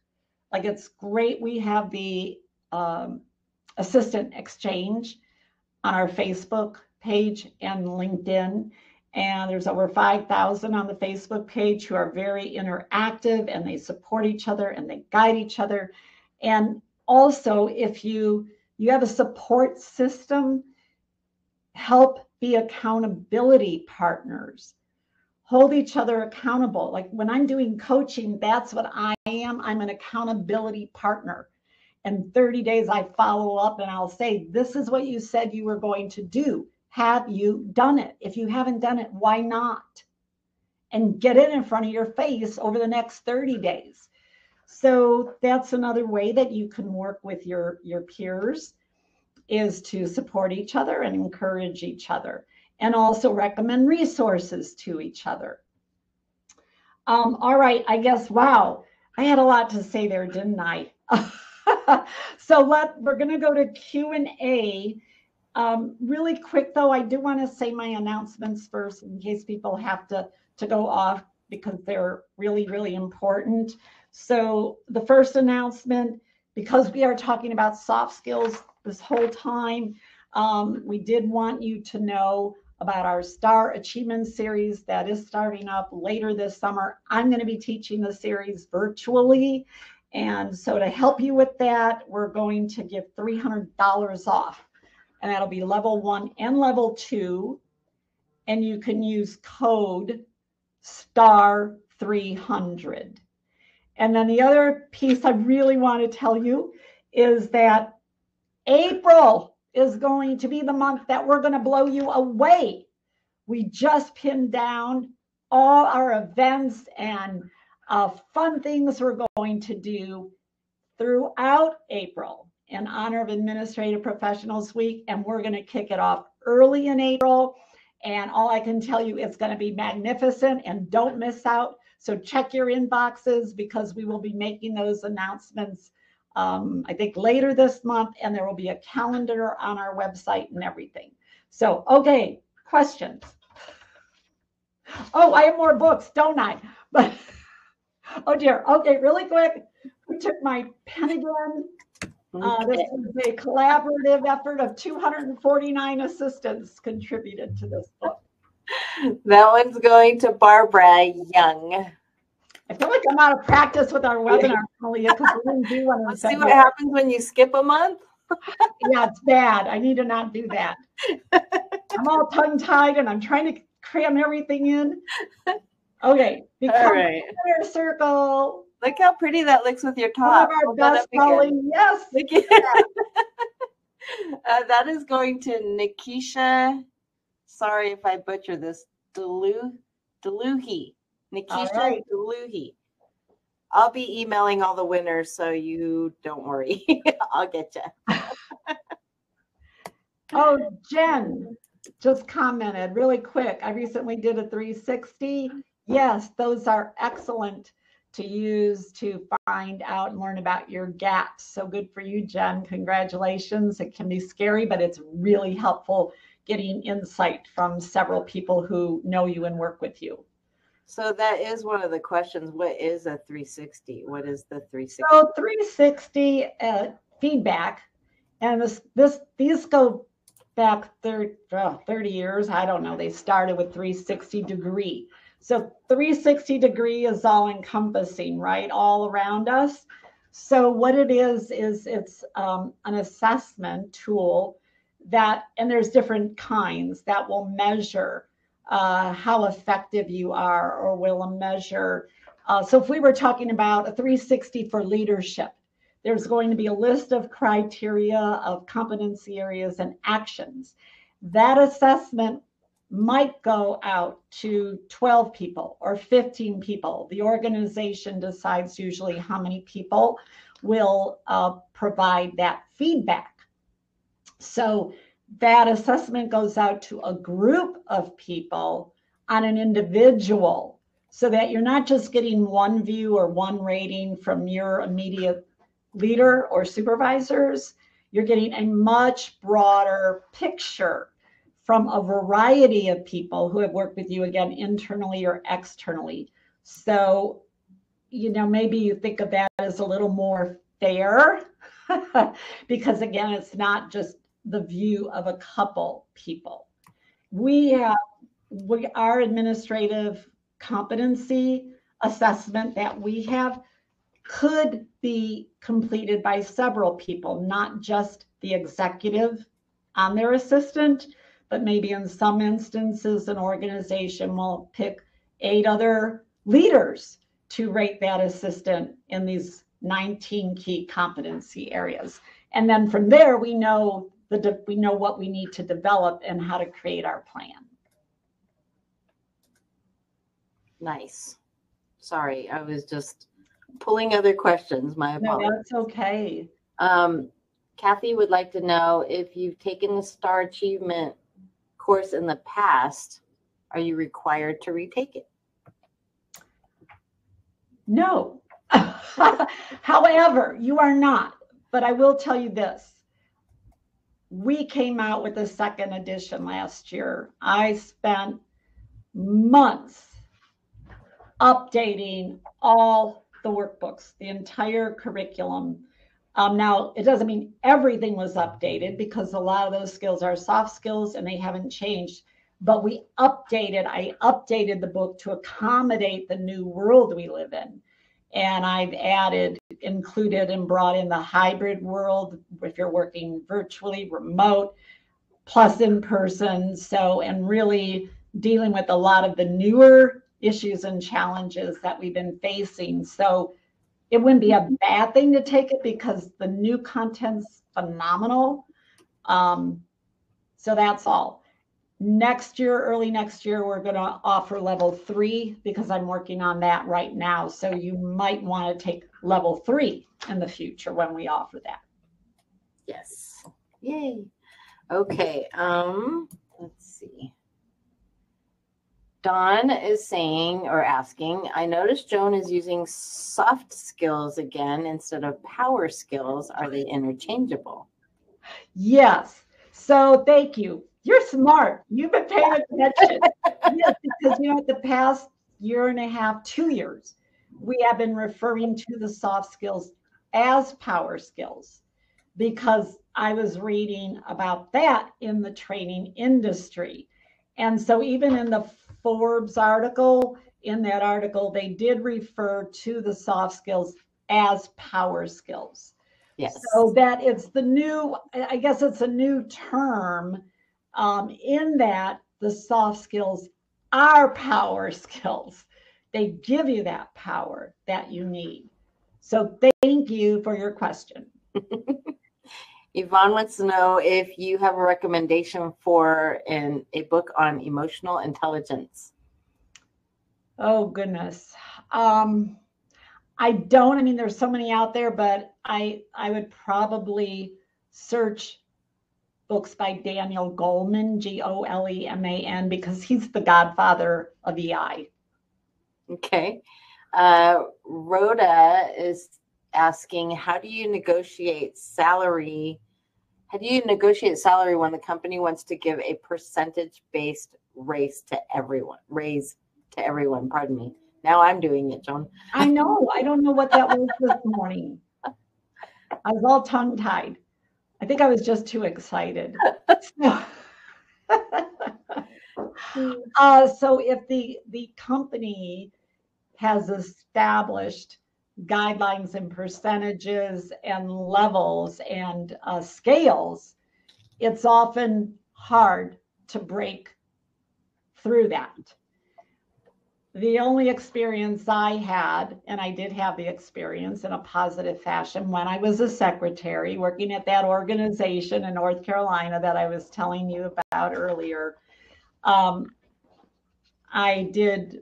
Like it's great we have the um, assistant exchange on our Facebook page and LinkedIn. And there's over 5,000 on the Facebook page who are very interactive and they support each other and they guide each other. And also, if you you have a support system, help be accountability partners. Hold each other accountable. Like when I'm doing coaching, that's what I am. I'm an accountability partner. And 30 days, I follow up and I'll say, This is what you said you were going to do. Have you done it? If you haven't done it, why not? And get it in front of your face over the next 30 days. So that's another way that you can work with your, your peers is to support each other and encourage each other and also recommend resources to each other. Um, all right, I guess, wow, I had a lot to say there, didn't I? <laughs> so let we're going to go to Q&A um, really quick though, I do want to say my announcements first in case people have to, to go off because they're really, really important. So the first announcement, because we are talking about soft skills this whole time, um, we did want you to know about our STAR Achievement Series that is starting up later this summer. I'm going to be teaching the series virtually. And so to help you with that, we're going to give $300 off and that'll be level one and level two. And you can use code star 300. And then the other piece I really want to tell you is that April is going to be the month that we're going to blow you away. We just pinned down all our events and uh, fun things we're going to do throughout April in honor of Administrative Professionals Week. And we're going to kick it off early in April. And all I can tell you, it's going to be magnificent and don't miss out. So check your inboxes because we will be making those announcements, um, I think later this month, and there will be a calendar on our website and everything. So, okay, questions. Oh, I have more books, don't I? <laughs> But oh dear. Okay, really quick. We took my pen again. Uh, this is a collaborative effort of 249 assistants contributed to this book. That one's going to Barbara Young. I feel like I'm out of practice with our webinar, Malia, because we didn't do one. Let's see what happens when you skip a month. Yeah, it's bad. I need to not do that. <laughs> I'm all tongue tied and I'm trying to cram everything in. Okay, become right. a circle. Look how pretty that looks with your top. One of our best selling. Yes. <laughs> Uh, that is going to Nikisha. Sorry if I butcher this. Delu, Deluhi. Nikisha right. Deluhi. I'll be emailing all the winners, so you don't worry. <laughs> I'll get you. <laughs> Oh, Jen just commented really quick. I recently did a 360. Yes, those are excellent to use to find out and learn about your gaps. So good for you, Jen. Congratulations. It can be scary, but it's really helpful getting insight from several people who know you and work with you. So that is one of the questions. What is a 360? What is the 360? So 360 uh, feedback, and this this these go back 30, uh, 30 years. I don't know. They started with 360 degree. So 360 degree is all encompassing, right? All around us. So what it is is it's um, an assessment tool that, and there's different kinds that will measure uh, how effective you are, or will measure uh, so if we were talking about a 360 for leadership, there's going to be a list of criteria of competency areas and actions. That assessment might go out to 12 people or 15 people. The organization decides usually how many people will uh, provide that feedback. So that assessment goes out to a group of people on an individual so that you're not just getting one view or one rating from your immediate leader or supervisors. You're getting a much broader picture from a variety of people who have worked with you again internally or externally. So, you know, maybe you think of that as a little more fair <laughs> because again, it's not just the view of a couple people. We have we our administrative competency assessment that we have could be completed by several people, not just the executive on their assistant, but maybe in some instances, an organization will pick eight other leaders to rate that assistant in these 19 key competency areas. And then from there, we know the we know what we need to develop and how to create our plan. Nice. Sorry, I was just pulling other questions. My apologies. No, that's okay. Um, Kathy would like to know if you've taken the Star Achievement course in the past, are you required to retake it? No. <laughs> However, you are not. But I will tell you this. We came out with a second edition last year. I spent months updating all the workbooks, the entire curriculum. Um, now, it doesn't mean everything was updated because a lot of those skills are soft skills and they haven't changed. But we updated, I updated the book to accommodate the new world we live in. And I've added, included, and brought in the hybrid world if you're working virtually, remote, plus in person. So, and really dealing with a lot of the newer issues and challenges that we've been facing. So, it wouldn't be a bad thing to take it because the new content's phenomenal. Um, so that's all. next year, early next year, we're going to offer level three because I'm working on that right now. So you might want to take level three in the future when we offer that. Yes. Yay. Okay. Um, let's see. Dawn is saying or asking, I noticed Joan is using soft skills again instead of power skills. Are they interchangeable? Yes. So thank you. You're smart. You've been paying <laughs> attention. yes, because you know, the past year and a half, two years, we have been referring to the soft skills as power skills because I was reading about that in the training industry. And so, even in the Forbes article, in that article, they did refer to the soft skills as power skills. Yes. So that it's the new, I guess it's a new term um, in that the soft skills are power skills. They give you that power that you need. So thank you for your question. <laughs> Yvonne wants to know if you have a recommendation for an, a book on emotional intelligence. Oh, goodness. Um, I don't. I mean, there's so many out there, but I I would probably search books by Daniel Goleman, G O L E M A N, because he's the godfather of EI. Okay. Uh, Rhoda is asking, how do you negotiate salary? How do you negotiate salary when the company wants to give a percentage based raise to everyone? Raise to everyone. Pardon me. Now I'm doing it, Joan. I know. I don't know what that was this morning. I was all tongue tied. I think I was just too excited. <laughs> uh, so if the the company has established guidelines and percentages and levels and uh, scales, it's often hard to break through that. The only experience I had, and I did have the experience in a positive fashion when I was a secretary working at that organization in North Carolina that I was telling you about earlier. Um, I did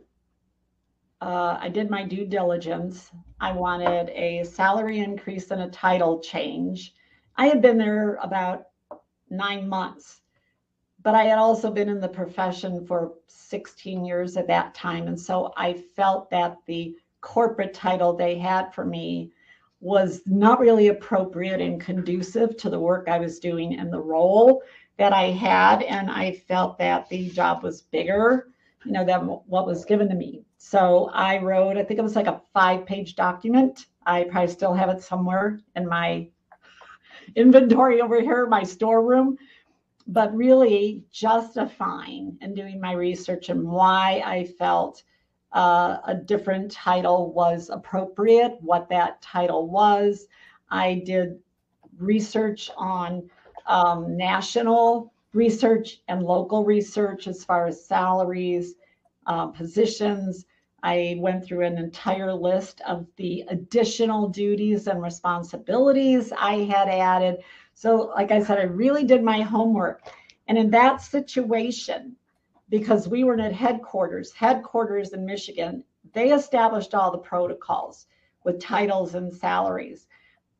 uh, I did my due diligence. I wanted a salary increase and a title change. I had been there about nine months, but I had also been in the profession for 16 years at that time. And so I felt that the corporate title they had for me was not really appropriate and conducive to the work I was doing and the role that I had. And I felt that the job was bigger, you know, than what was given to me. So I wrote, I think it was like a five page document. I probably still have it somewhere in my <laughs> inventory over here, my storeroom, but really justifying and doing my research and why I felt uh, a different title was appropriate, what that title was. I did research on um, national research and local research as far as salaries, uh, positions, I went through an entire list of the additional duties and responsibilities I had added. So, like I said, I really did my homework. And in that situation, because we were at headquarters, headquarters in Michigan, they established all the protocols with titles and salaries.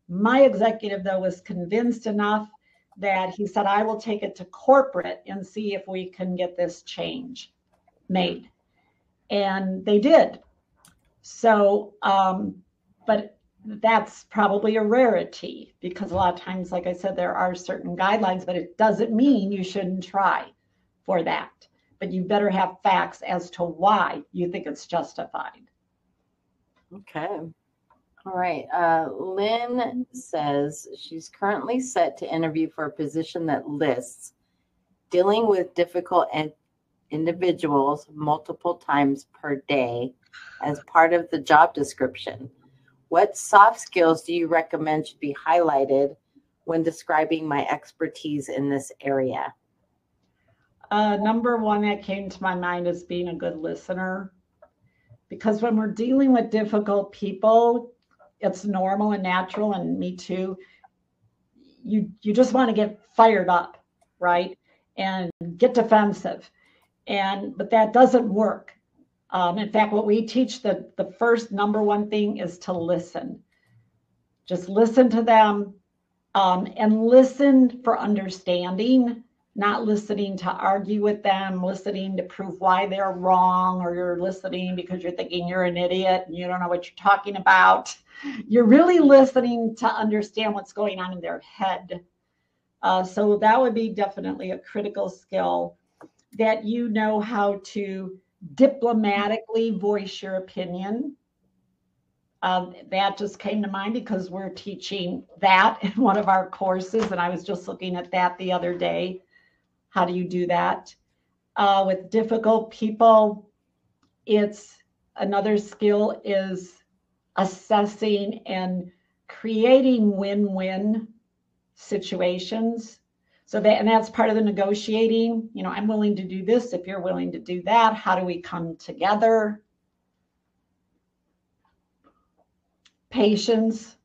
My executive, though, was convinced enough that he said, I will take it to corporate and see if we can get this change made and they did. So, um, but that's probably a rarity because a lot of times, like I said, there are certain guidelines, but it doesn't mean you shouldn't try for that. But you better have facts as to why you think it's justified. Okay. All right. Uh, Lynn says she's currently set to interview for a position that lists dealing with difficult and individuals multiple times per day as part of the job description. What soft skills do you recommend should be highlighted when describing my expertise in this area? Uh, number one that came to my mind is being a good listener. Because when we're dealing with difficult people, it's normal and natural, and me too. You you just want to get fired up, right? and get defensive. And but that doesn't work. Um, in fact, what we teach the the first number one thing is to listen. Just listen to them um, and listen for understanding, not listening to argue with them, listening to prove why they're wrong, or you're listening because you're thinking you're an idiot and you don't know what you're talking about. You're really listening to understand what's going on in their head. Uh, so that would be definitely a critical skill that you know how to diplomatically voice your opinion. Um, that just came to mind because we're teaching that in one of our courses, and I was just looking at that the other day. How do you do that? Uh, with difficult people, it's another skill is assessing and creating win-win situations. So that and that's part of the negotiating. You know, I'm willing to do this if you're willing to do that. How do we come together? Patience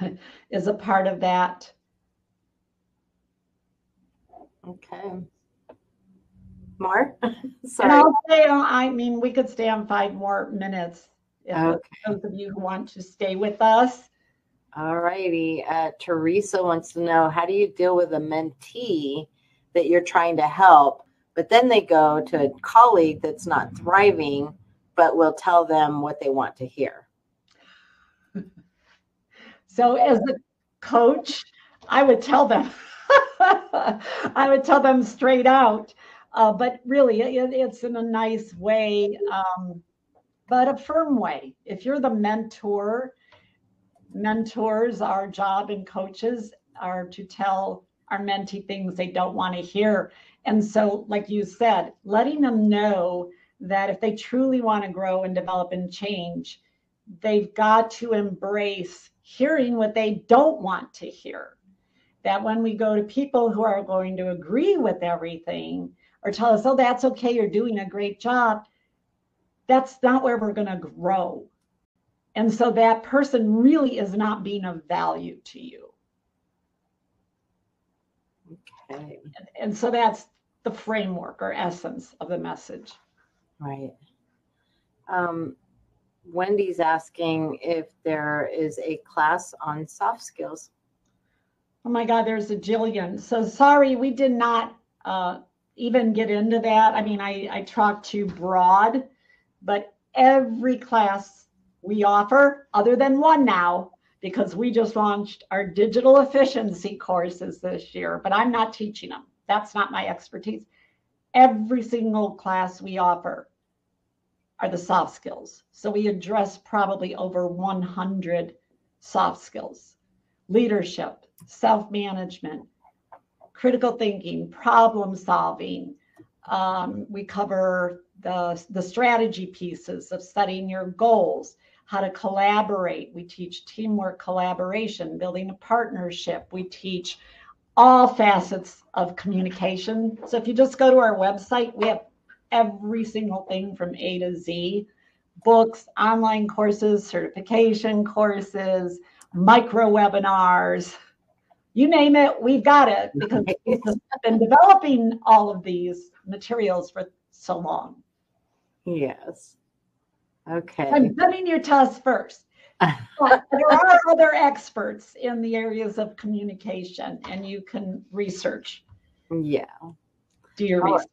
<laughs> is a part of that. Okay. Mark? <laughs> Sorry. I'll stay on, I mean, we could stay on five more minutes. If Okay. those of you who want to stay with us. All righty. Uh, Teresa wants to know how do you deal with a mentee that you're trying to help, but then they go to a colleague that's not thriving, but will tell them what they want to hear? <laughs> So as a coach, I would tell them, <laughs> I would tell them straight out. Uh, but really, it, it's in a nice way, um, but a firm way. If you're the mentor, mentors, our job and coaches are to tell our mentee things they don't want to hear. And so, like you said, letting them know that if they truly want to grow and develop and change, they've got to embrace hearing what they don't want to hear. That when we go to people who are going to agree with everything or tell us, oh, that's okay, you're doing a great job, that's not where we're going to grow. And so that person really is not being of value to you. Okay. And so that's the framework or essence of the message. Right. Um, Wendy's asking if there is a class on soft skills. Oh my God, there's a jillion. So sorry, we did not uh, even get into that. I mean, I, I talked too broad, but every class we offer, other than one now, because we just launched our digital efficiency courses this year, but I'm not teaching them. That's not my expertise. Every single class we offer are the soft skills. So we address probably over 100 soft skills leadership, self management, critical thinking, problem solving. Um, we cover the, the strategy pieces of setting your goals, how to collaborate. We teach teamwork collaboration, building a partnership. We teach all facets of communication. So if you just go to our website, we have every single thing from A to Z books, online courses, certification courses, micro webinars. You name it, we've got it <laughs> because we've been developing all of these materials for so long. Yes. Okay. I'm sending you to us first. <laughs> But there are other experts in the areas of communication, and you can research, Yeah. do your research.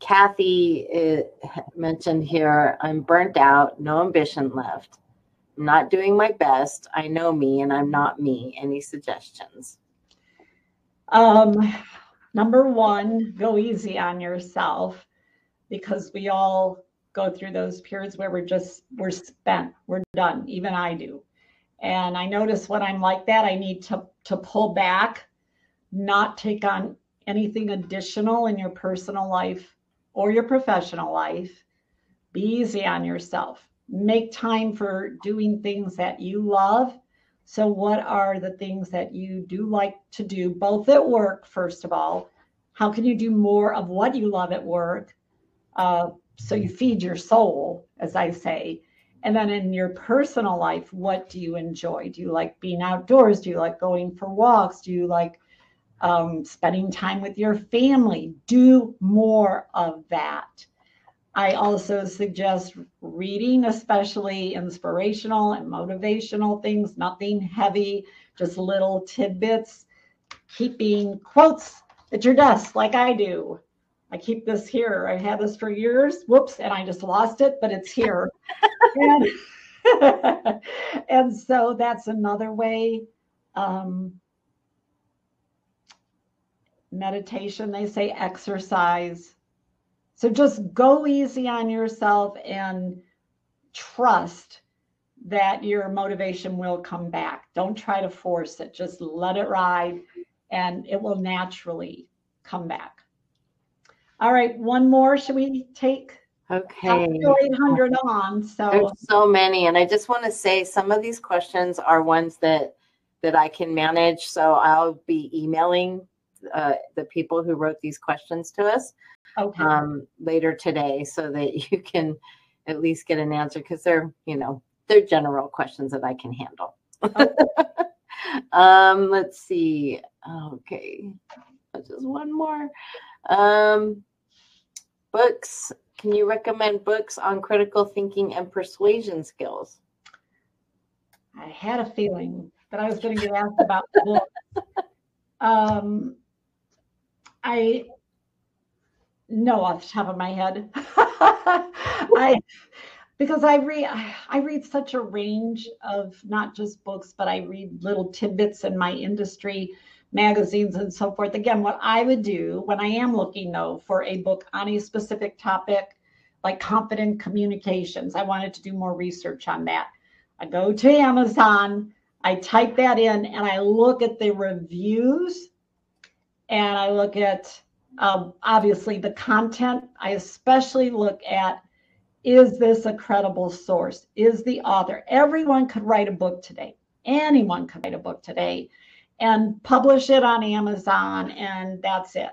Kathy uh, mentioned here, I'm burnt out, no ambition left. I'm not doing my best. I know me and I'm not me. Any suggestions? Um, number one, go easy on yourself because we all go through those periods where we're just, we're spent, we're done. Even I do. And I notice when I'm like that, I need to, to pull back, not take on anything additional in your personal life or your professional life. Be easy on yourself. Make time for doing things that you love. So, what are the things that you do like to do, both at work, first of all? How can you do more of what you love at work? Uh, so, you feed your soul, as I say. And then in your personal life, what do you enjoy? Do you like being outdoors? Do you like going for walks? Do you like um, spending time with your family. Do more of that. I also suggest reading, especially inspirational and motivational things, nothing heavy, just little tidbits. Keeping quotes at your desk, like I do. I keep this here. I had this for years. Whoops, and I just lost it, but it's here. and, <laughs> and so that's another way. Um, meditation, they say exercise. So just go easy on yourself and trust that your motivation will come back. Don't try to force it, just let it ride and it will naturally come back. All right, one more. Should we take? Okay. 800 on. So there's so many, and I just want to say some of these questions are ones that that I can manage. So I'll be emailing uh, the people who wrote these questions to us okay. um, later today, so that <laughs> you can at least get an answer because they're you know they're general questions that I can handle. Okay. <laughs> um, let's see. Okay, just one more. Um, books. Can you recommend books on critical thinking and persuasion skills? I had a feeling that I was going to get asked about <laughs> books. Um, I know off the top of my head. <laughs> I because I read I read such a range of not just books, but I read little tidbits in my industry magazines and so forth. Again, what I would do when I am looking though for a book on a specific topic, like confident communications, I wanted to do more research on that. I go to Amazon, I type that in, and I look at the reviews and I look at um, obviously the content. I especially look at is this a credible source? Is the author? Everyone could write a book today. Anyone could write a book today and publish it on Amazon, and that's it.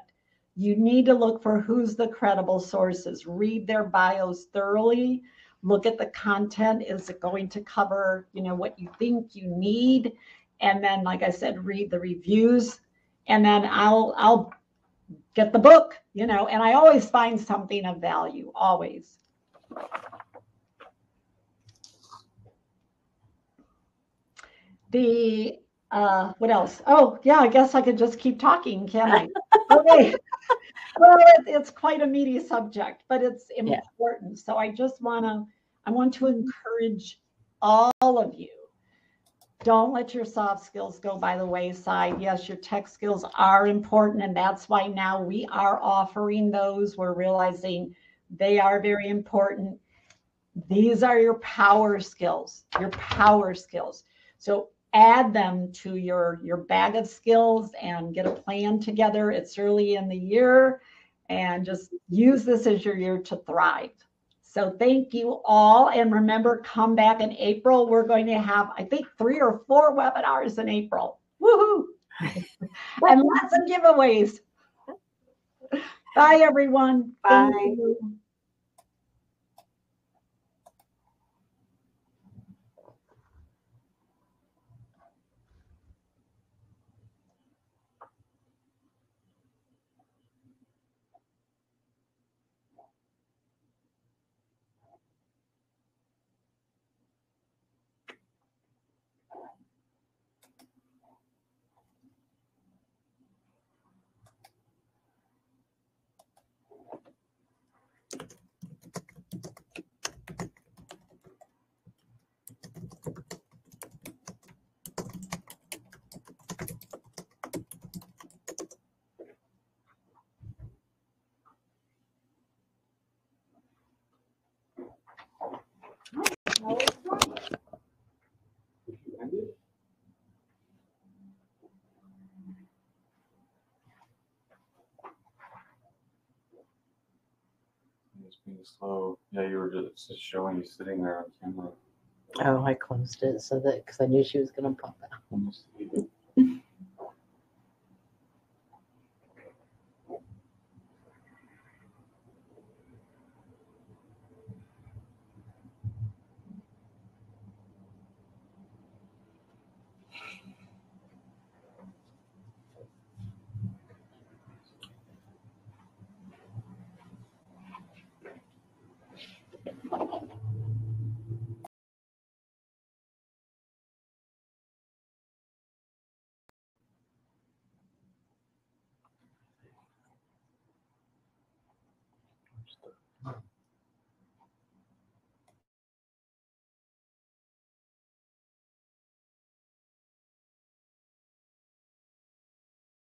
You need to look for who's the credible sources, read their bios thoroughly, look at the content. Is it going to cover, you know, what you think you need? And then, like I said, read the reviews, and then I'll I'll get the book, you know, and I always find something of value, always. The uh, what else? Oh, yeah, I guess I could just keep talking, can I? okay. <laughs> well, it, it's quite a meaty subject, but it's important. Yeah. So I just want to, I want to encourage all of you. Don't let your soft skills go by the wayside. Yes, your tech skills are important, and that's why now we are offering those. We're realizing they are very important. These are your power skills, your power skills. So add them to your your bag of skills and get a plan together. It's early in the year and just use this as your year to thrive. So thank you all. And remember come back in april. We're going to have i think three or four webinars in april. Woohoo! <laughs> And lots of giveaways. Bye everyone. Bye being slow. Yeah, you were just showing you sitting there on camera. Oh, I closed it so that because I knew she was going to pop out.